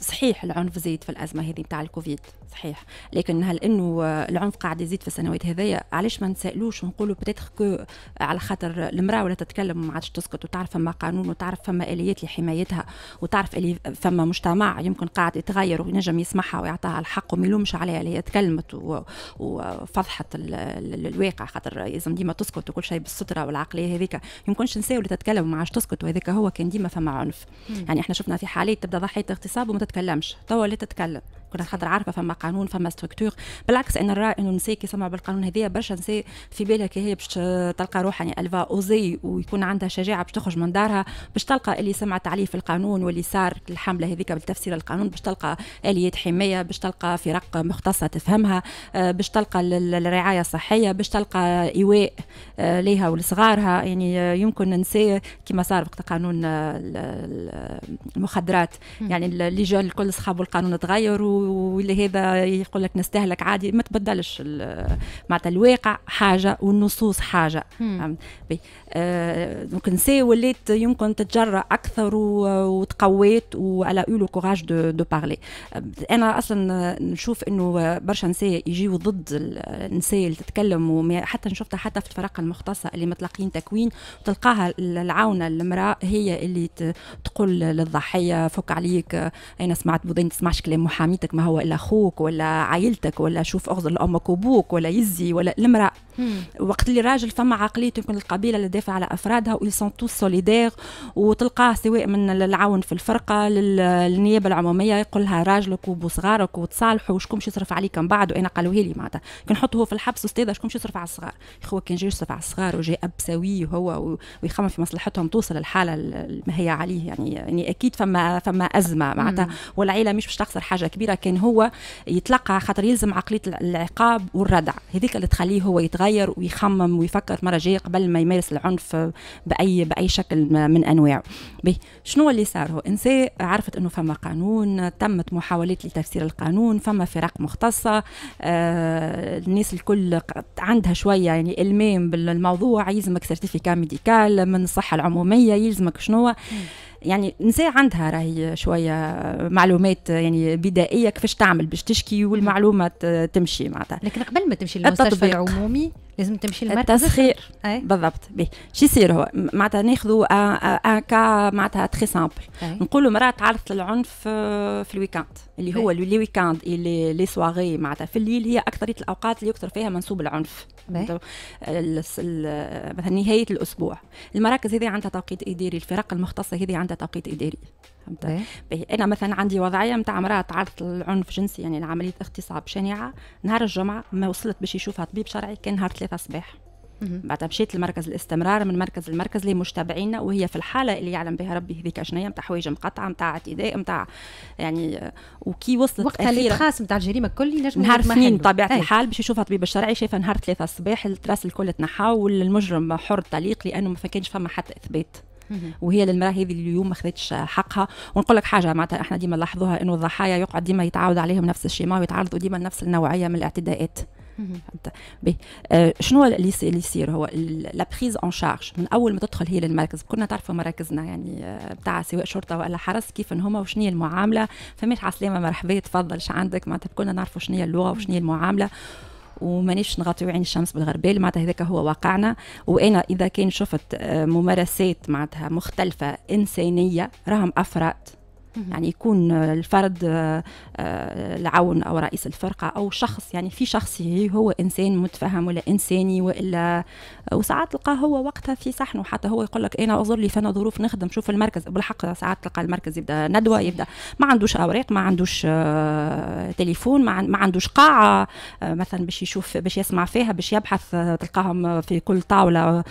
صحيح العنف زيد في الأزمة هذه بتاع الكوفيد صحيح. لكن هل إنه العنف قاعد يزيد في السنوات هذيا؟ علاش ما نسألوش؟ ونقولوا peut-être que على خاطر المرأة ولا تتكلم وما عادش تسكت وتعرف فما قانون وتعرف فما آليات لحمايتها وتعرف اللي فما مجتمع يمكن قاعد يتغير وينجم يسمعها ويعطيها الحق وما يلومش عليها اللي هي تكلمت و- وفضحت ال- ال- الواقع خاطر لازم ديما تسكت وكل شيء بالسترة والعقلية هذيك يمكنش نساء اللي تتكلم وما عادش تسكت وهذاك هو كان ديما فما عنف. يعني إحنا شفنا في حالات تبدأ ضحية اغتصاب وما تتكلمش. توا اللي تتكلم؟ كنا خاطر عارفة فما قانون فما structure بالعكس أنا نرى إنه النساء كي يسمعوا بالقانون هذايا برشا نساء في بالها كي هي باش تلقى روحها يعني elle va oser ويكون عندها شجاعة باش تخرج من دارها باش تلقى اللي سمعت عليه في القانون واللي صار الحملة هذيك بالتفسير القانون باش تلقى آليات حماية باش تلقى فرق مختصة تفهمها آه، باش تلقى ال- ال- الرعاية الصحية باش تلقى إيواء آه، ليها ولصغارها. يعني آه، يمكن نساء كما صار وقت قانون ال- ال- المخدرات. يعني ال- اللي جا الكل صحابوا القانون تغير و- واللي هذا يقول لك نستهلك عادي ما تبدلش معناتها الواقع حاجة والنصوص حاجة. آه، donc نساء ولات يمكن تتجرأ أكثر و- وتقويت و elle a eu le courage de de parler أنا أصلا نشوف إنه برشا نساء يجيو ضد النساء اللي تتكلم حتى شفتها حتى في الفرق المختصة اللي متلقين تكوين تلقاها العونة المرأة هي اللي تقول للضحية فك عليك أنا سمعت بوذني تسمعش كلام محاميتك ما هو إلا أخوك ولا عائلتك ولا شوف اغزر لامك وأبوك ولا يزي ولا المرأة. وقت اللي راجل فما عقليه يمكن القبيلة اللي دافع على أفرادها و ils sont tous solidaires وتلقاه سواء من العون في الفرقة لل- للنيابة العمومية يقول لها راجلك وبو صغارك وتصالحوا وشكون باش يصرف عليكم من بعد؟ وأنا قالوها لي معناتها. كان نحطه هو في الحبس أستاذة شكون باش يصرف على الصغار؟ يا هو كان جاي يصرف على الصغار وجاي أب سوي هو و- ويخمم في مصلحتهم توصل الحالة ال- ما هي عليه يعني يعني أكيد فما فما أزمة معناتها. والعيلة مش باش تخسر حاجة كبيرة كان هو يتلقى خاطر يلزم عقلية العقاب والردع. هذيك اللي تخليه هو يتغير ويخمم ويفكر مرة جاية قبل ما يمارس العنف باي بأي شكل من أنواعه. شنو اللي صار؟ هو إنسان عرفت إنه فما قانون تمت محاولات لتفسير القانون فما فرق مختصة. آه الناس الكل عندها شوية يعني إلمام بالموضوع يلزمك certificat médical من الصحة العمومية يلزمك شنو؟ يعني نساء عندها راهي شوية معلومات يعني بدائية كيفاش تعمل باش تشكي والمعلومه تمشي معناتها لكن قبل ما تمشي للمستشفى. العمومي لازم تمشي للمركز التسخير. أي. بالضبط. به شو يصير هو. معناتها ناخذوا un cas معناتها très simple نقولوا مرأة تعرضت للعنف آه، في ال weekend اللي هو les weekends اللي les soirées معناتها. في الليل هي اكثريه الأوقات اللي يكثر فيها منسوب العنف. مثلا نهاية الأسبوع. المراكز هذه عندها توقيت إداري. الفرق المختصة هذه عندها توقيت إداري. فهمت؟ أنا مثلا عندي وضعية نتاع امراه تعرضت للعنف جنسي يعني لعملية اغتصاب شنيعة. نهار الجمعة ما وصلت باش يشوفها طبيب شرعي كان نهار ثلاثة صباح. بعد مشيت لمركز الاستمرار من مركز لمركز لمشتبعينا وهي في الحالة اللي يعلم بها ربي هذيك شنية نتاع حوايج مقطعة نتاع اعتداء نتاع يعني وكي وصلت وقتها اللي تخاس نتاع الجريمة الكل ينجم نهار اثنين بطبيعة الحال باش يشوفها طبيب الشرعي شايفه نهار ثلاثة الصباح التراس الكل تنحى والمجرم حر طليق لأنه ما كانش فما حتى إثبات. وهي للمرأة هذه اليوم ما خذتش حقها. ونقول لك حاجة معناتها إحنا ديما نلاحظوها إنه الضحايا يقعد ديما يتعاود عليهم نفس الشيما ويتعرضوا ديما لنفس النوعية من الاعتداءات. بي. آه شنو اللي يصير؟ هو la prise en charge من أول ما تدخل هي للمركز كنا تعرفوا مراكزنا يعني آه بتاع سواء شرطة ولا حرس كيف هما وشنو هي المعاملة. فماش عسلامة مرحبا تفضل شو عندك؟ معناتها كنا نعرفوا شنو هي اللغة وشنو هي المعاملة. ومانيش نغطيو عين الشمس بالغربال معناتها هذاك هو واقعنا. وأنا إذا كان شفت آه، ممارسات معناتها مختلفة إنسانية راهم أفراد. يعني يكون الفرد آه، آه، العون أو رئيس الفرقة أو شخص يعني في شخص هو إنسان متفهم ولا إنساني وإلا وساعات تلقاه هو وقتها في صحنه حتى هو يقول لك أنا اعذر لي فانا ظروف نخدم شوف المركز. بالحق ساعات تلقى المركز يبدأ ندوة يبدأ ما عندوش أوراق ما عندوش آه، تليفون ما عندوش قاعة مثلا باش يشوف باش يسمع فيها باش يبحث تلقاهم في كل طاولة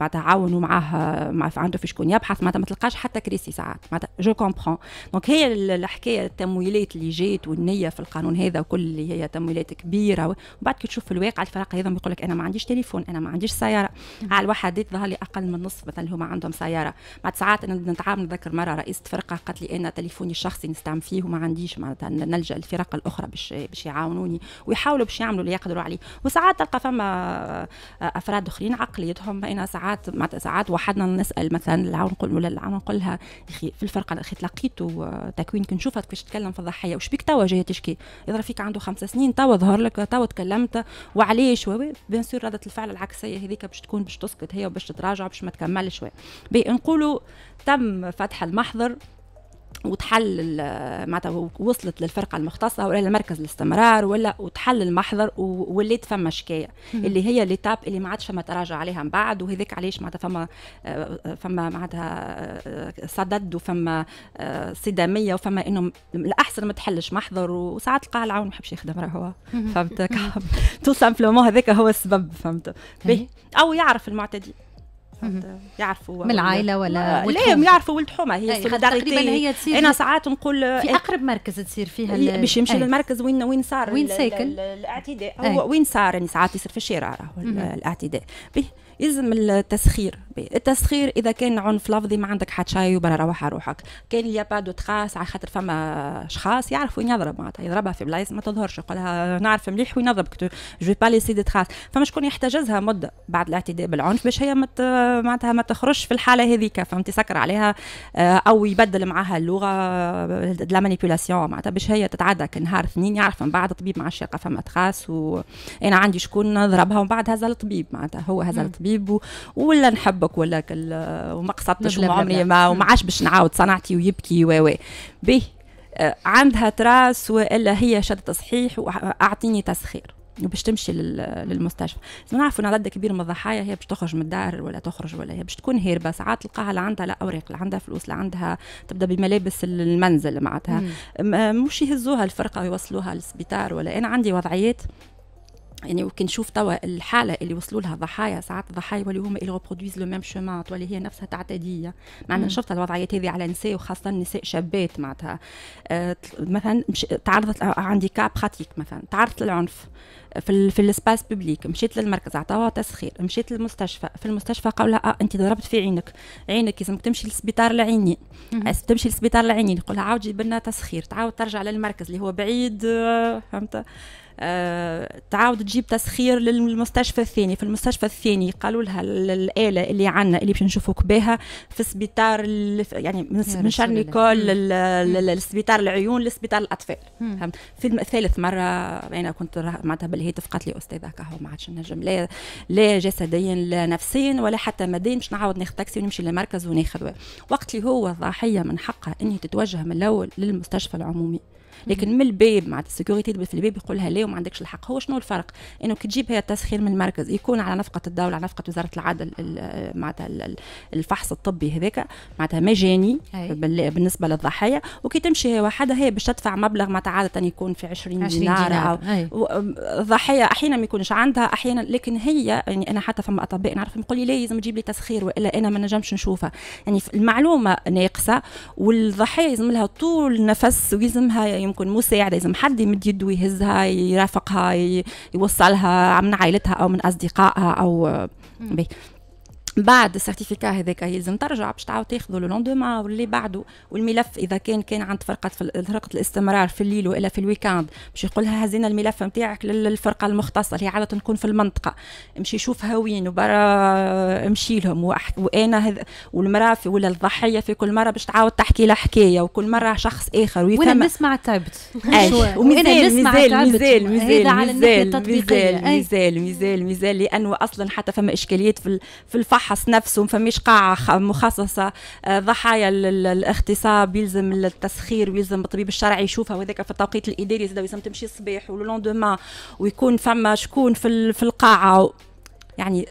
بعدها عاونوا معاه عنده في شكون يبحث. ما تلقاش حتى كريسي ساعات. je comprends donc هي الحكاية التمويلات اللي جات والنية في القانون هذا وكل اللي هي تمويلات كبيرة وبعد كي تشوف في الواقع الفرق هذا يقول لك أنا ما عنديش تليفون أنا ما عنديش سيارة. على الوحدات ظهر لي أقل من نصف مثلا اللي هما عندهم سيارة. بعد ساعات أنا نتعامل نذكر مرة رئيسة فرقة قالت لي أنا تليفوني الشخصي نستعمل فيه وما عنديش معناتها نلجأ الفرق الأخرى باش باش يعاونوني ويحاولوا باش يعملوا اللي يقدروا عليه. وساعات تلقى فما أفراد آخرين عقليتهم أنا ساعات ساعات وحدنا نسأل مثلا العون نقول ولا العون نقول لها في الفرقة أخي تلاقي لقيته تكوين كي نشوفها كيفاش تتكلم في الضحية. وش بيك توا جاية تشكي؟ يظهر فيك عنده خمس سنين توا ظهر لك توا تكلمت وعليش؟ bien sûr ردة الفعل العكسية هذيك باش تكون باش تسكت هي وباش تتراجع باش ما تكملش. نقولوا تم فتح المحضر. وتحل معناتها وصلت للفرقة المختصة ولا لمركز الاستمرار ولا وتحل المحضر وليت فما شكاية. اللي هي l'étape اللي ما عادش فما تراجع عليها من بعد وهذاك علاش معناتها فما فما معناتها صدد وفما صدامية وفما إنه الأحسن ما تحلش محضر وساعات تلقاه العون ما يحبش يخدم راهو فهمت tout simplement هذاك هو السبب فهمت؟ أو يعرف المعتدي. يعرفوا من العائلة ولا لا يعرفوا ولد حومه هي تقريبا هي تصير أنا ساعات نقول في أقرب مركز تصير فيها باش يمشي للمركز وين وين صار وين ساكن؟ الاعتداء. هو وين صار يعني ساعات يصير في الشارع الاعتداء. يلزم التسخير. التسخير إذا كان عنف لفظي ما عندك حد شيء وبرا روح روحك. كان y a pas de traces على خاطر فما اشخاص يعرفوا وين يضرب معناتها يضربها في بلايص ما تظهرش يقولها نعرف مليح وين ne pas laisser des traces فما شكون يحتجزها مدة بعد الاعتداء بالعنف باش هي مت معناتها ما تخرجش في الحالة هذيك فهمتي؟ سكر عليها آه، أو يبدل معها اللغة la manipulation معناتها باش هي تتعدى. كنهار اثنين يعرف من بعد الطبيب ما عادش يلقى فما traces وأنا عندي شكون ضربها ومن بعد هذا الطبيب معناتها هو هذا الطبيب ولا نحبك ولا وما قصدتش وما عمري ما عادش باش نعاود صنعتي ويبكي و به آه، عندها تراس وإلا هي شد تصحيح وأعطيني تسخير وباش تمشي للمستشفى. نعرفوا إن عدد كبير من الضحايا هي باش تخرج من الدار ولا تخرج ولا هي باش تكون هاربه ساعات تلقاها لا عندها لا أوراق لا عندها فلوس لا عندها تبدأ بملابس المنزل معناتها. مش يهزوها الفرقة ويوصلوها للسبيطار ولا. أنا عندي وضعيات يعني وكي نشوف توا الحالة اللي وصلوا لها ضحايا ساعات الضحايا واللي هما اللي reproduisent le même schéma تولي هي نفسها تعتديه معنا شفت الوضعيات هذه على نساء وخاصة نساء شابات معناتها. آه مثلا مش تعرضت عندي cas pratique مثلا. تعرضت للعنف في في l'espace public مشيت للمركز عطاوها تسخير مشيت للمستشفى. في المستشفى قالوا لها آه أنت ضربت في عينك. عينك لازم تمشي للسبيطار لعيني تمشي للسبيطار لعيني نقول لها عاود جيب لنا تسخير. تعاود ترجع للمركز اللي هو بعيد آه، فهمت؟ آه تعاود تجيب تسخير للمستشفى الثاني. في المستشفى الثاني قالوا لها الآلة اللي عندنا اللي باش نشوفوك بها في سبيطار يعني من شارل نيكول للسبيطار العيون لسبيطار الأطفال. في ثالث مرة أنا كنت معناتها بالهاتف قالت لي أستاذة كهو ما عادش نجم لا لا جسديا لا نفسيا ولا حتى ماديا باش نعاود ناخذ تاكسي ونمشي للمركز وناخذ. وقت اللي هو الضحيه من حقها انه تتوجه من الأول للمستشفى العمومي. لكن من الباب مع ال sécurité في الباب يقول لها لا وما عندكش الحق. هو شنو الفرق؟ إنه كي تجيب هي التسخير من المركز يكون على نفقة الدولة على نفقة وزارة العدل معناتها الفحص الطبي هذاك معناتها مجاني بالنسبة للضحيه وكي تمشي هي وحدها هي باش تدفع مبلغ معناتها عادة يكون في 20, 20 دينار, أو الضحيه أحيانا ما يكونش عندها أحيانا لكن هي يعني أنا حتى فما أطباء نعرف يقول لي لازم تجيب لي تسخير وإلا أنا ما نجمش نشوفها. يعني المعلومة ناقصة والضحيه يلزم لها طول نفس ويلزمها يمكن مساعده لازم حد يمد يده ويهزها يرافقها يوصلها من عائلتها أو من أصدقائها أو puis. بعد ال certificat هذاك يلزم ترجع باش تعاود تاخذه لو واللي بعده. والملف إذا كان كان عند فرقة فرقة الاستمرار في الليل وإلا في ال weekend باش يقول لها هزينا الملف نتاعك للفرقة المختصة اللي عادة تكون في المنطقة. امشي شوفها وين وبرا امشي لهم. وأنا هذ... والمراه في ولا الضحية في كل مرة باش تعاود تحكي لها حكاية وكل مرة شخص آخر. ويفهم وأنا نسمع تعبت [LAUGHS] وأنا نسمع مازال مازال مازال مازال ميزال إيه. مازال لأنه أصلا حتى فما إشكاليات في الفحص الفحص نفسه ما فماش قاعة مخصصة آه، ضحايا الاغتصاب يلزم التسخير ويلزم الطبيب الشرعي يشوفها وذاك في التوقيت الإداري زاد لازم تمشي الصباح ولو ويكون فما شكون في القاعة. يعني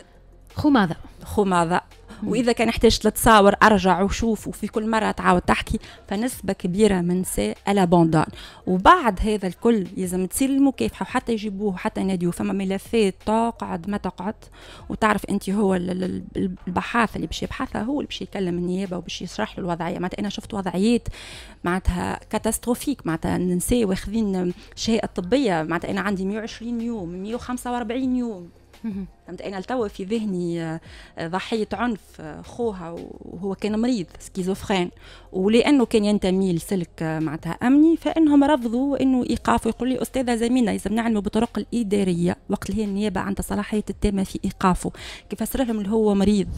خو ماذا؟ خو ماذا؟ وإذا كان احتاجت لتصاور أرجع وشوف وفي كل مرة تعاود تحكي فنسبة كبيرة من نساء الابوندون وبعد هذا الكل لازم تصير المكافحة وحتى يجيبوه حتى يناديوه. فما ملفات تقعد ما تقعد وتعرف أنت هو البحاث اللي باش يبحثها هو اللي باش يكلم النيابة وباش يشرح له الوضعية. معناتها أنا شفت وضعيات معناتها كاتاستروفيك معناتها النساء واخذين شهادة طبية. معناتها أنا عندي 120 يوم 145 يوم. أنا لتوا في ذهني آه، ضحية عنف آه، خوها وهو كان مريض سكيزوفرين. ولأنه كان ينتمي لسلك آه، معناتها أمني فإنهم رفضوا انه ايقافه يقول لي أستاذة زميلنا لازم نعلمه بالطرق الإدارية وقت اللي هي النيابة عندها صلاحيه التامة في إيقافه. كيف لهم اللي هو مريض؟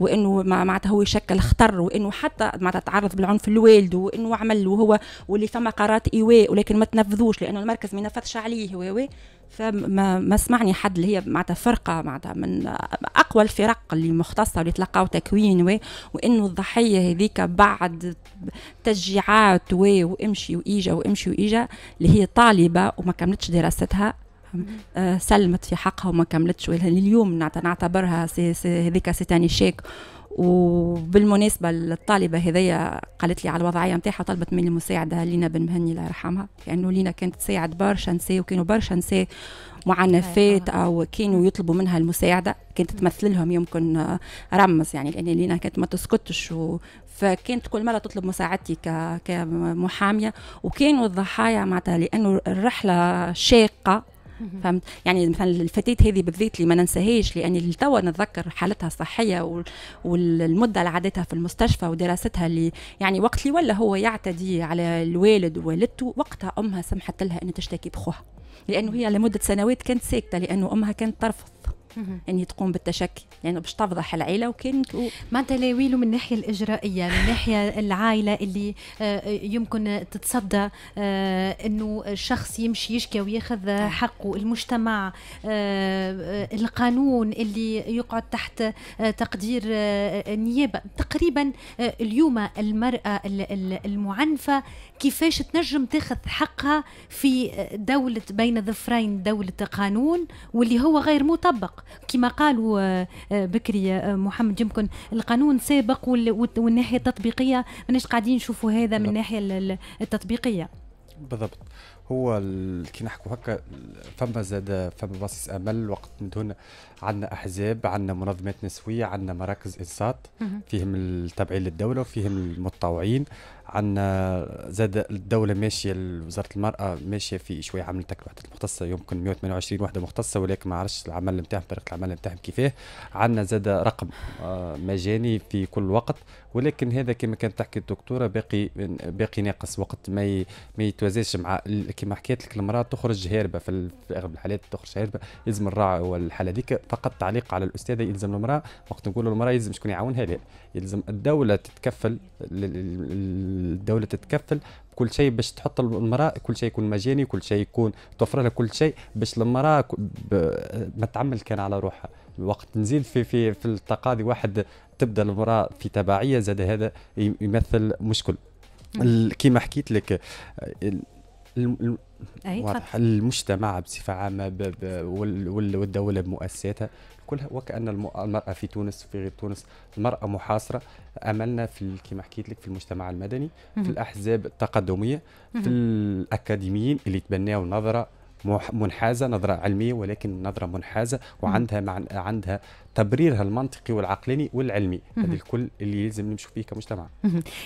وإنه معناتها هو يشكل خطر وإنه حتى معناتها تعرض بالعنف لوالده وإنه عمل وهو واللي فما قرارات إيواء ولكن ما تنفذوش لأنه المركز ما نفذش عليه و فما ما سمعني حد اللي هي معناتها فرقة معناتها من أقوى الفرق اللي مختصة واللي تلقاو تكوين وإنه الضحية هذيك بعد تشجيعات وإمشي واجا وإمشي واجا اللي هي طالبة وما كملتش دراستها آه سلمت في حقها وما كملتش اليوم نعتبرها هذيك سيتاني شيك. وبالمناسبة الطالبة هذيا قالت لي على الوضعية نتاعها طلبت مني المساعدة لينا بن مهني الله يرحمها. لأنه لينا كانت تساعد برشا نساء وكانوا برشا نساء معنفات أو كانوا يطلبوا منها المساعدة. كانت تمثل لهم يمكن رمز يعني لأن لينا كانت ما تسكتش و فكانت كل مرة تطلب مساعدتي كمحامية. وكانوا الضحايا معناتها لأنه الرحلة شاقة فهمت؟ يعني مثلا الفتاه هذه بالذات اللي ما ننساهاش لاني توا نتذكر حالتها الصحية والمدة اللي عادتها في المستشفى ودراستها اللي يعني وقت اللي ولا هو يعتدي على الوالد ووالدته وقتها أمها سمحت لها ان تشتكي بخوها. لأنه هي لمدة سنوات كانت ساكتة لأنه أمها كانت ترفض. يعني تقوم بالتشكي لأنه يعني باش تفضح العيلة وكانت و... معناتها لا ويلو من الناحية الإجرائية من الناحيه العائلة اللي آه، يمكن تتصدى آه، إنه الشخص يمشي يشكي ويأخذ حقه. المجتمع آه، القانون اللي يقعد تحت تقدير النيابة. تقريبا اليوم المرأة المعنفة كيفاش تنجم تاخذ حقها في دولة بين ظفرين دولة قانون واللي هو غير مطبق. كما قالوا آه، آه، بكري آه، محمد يمكن القانون سابق والناحية التطبيقية ماناش قاعدين نشوفوا هذا من الناحية التطبيقية. بالضبط. هو كي نحكوا هكا فما زاد فما باصص أمل وقت من دون عندنا أحزاب عندنا منظمات نسوية عندنا مراكز إنصات. فيهم التابعين للدولة وفيهم المتطوعين. عندنا زاد الدولة ماشية وزارة المرأة ماشية في شوية عملت وحده مختصة يمكن 128 وحده مختصة ولكن ما عرفتش العمل نتاعهم طريقة العمل نتاعهم كيفاه عندنا زاد رقم آه، مجاني في كل وقت ولكن هذا كما كانت تحكي الدكتورة باقي باقي ناقص وقت ما ما يتوازاش مع كما حكيت لك المرأة تخرج هاربة في أغلب الحالات تخرج هاربة يلزم الراعي والحالة هذيك فقط تعليق على الأستاذة يلزم المرأة وقت نقول المرأة يلزم شكون يعاونها لا يلزم الدولة تتكفل الدولة تتكفل كل شيء باش تحط المرأة كل شيء يكون مجاني كل شيء يكون توفر لها كل شيء باش المرأة ما تعمل كان على روحها. وقت نزيد في في في التقاضي واحد تبدأ المرأة في تبعية زاد هذا يمثل مشكل. كما حكيت لك المجتمع بصفة عامة والدولة بمؤسساتها. كلها وكأن المرأة في تونس في غير تونس المرأة محاصرة. أملنا في كما حكيت لك في المجتمع المدني في الأحزاب التقدمية في الأكاديميين اللي تبناوا نظرة منحازة نظرة علمية ولكن نظرة منحازة وعندها مع عندها تبريرها المنطقي والعقلاني والعلمي. هذه الكل اللي يلزم نمشوا فيه كمجتمع.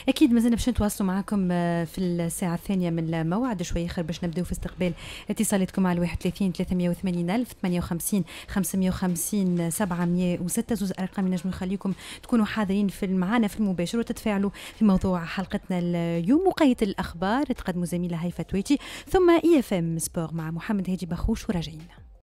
أكيد مازلنا باش نتواصلوا معكم آه، في الساعة الثانية من الموعد. شوي خير باش نبداو في استقبال اتصالاتكم على 31 380 ألف 58 550 706 زوز ارقام ينجموا يخليكم تكونوا حاضرين في معنا في المباشر وتتفاعلوا في موضوع حلقتنا اليوم. وقية الأخبار تقدموا زميلة هيفا تويتي ثم IFM sport مع محمد هادي بخوش وراجعين.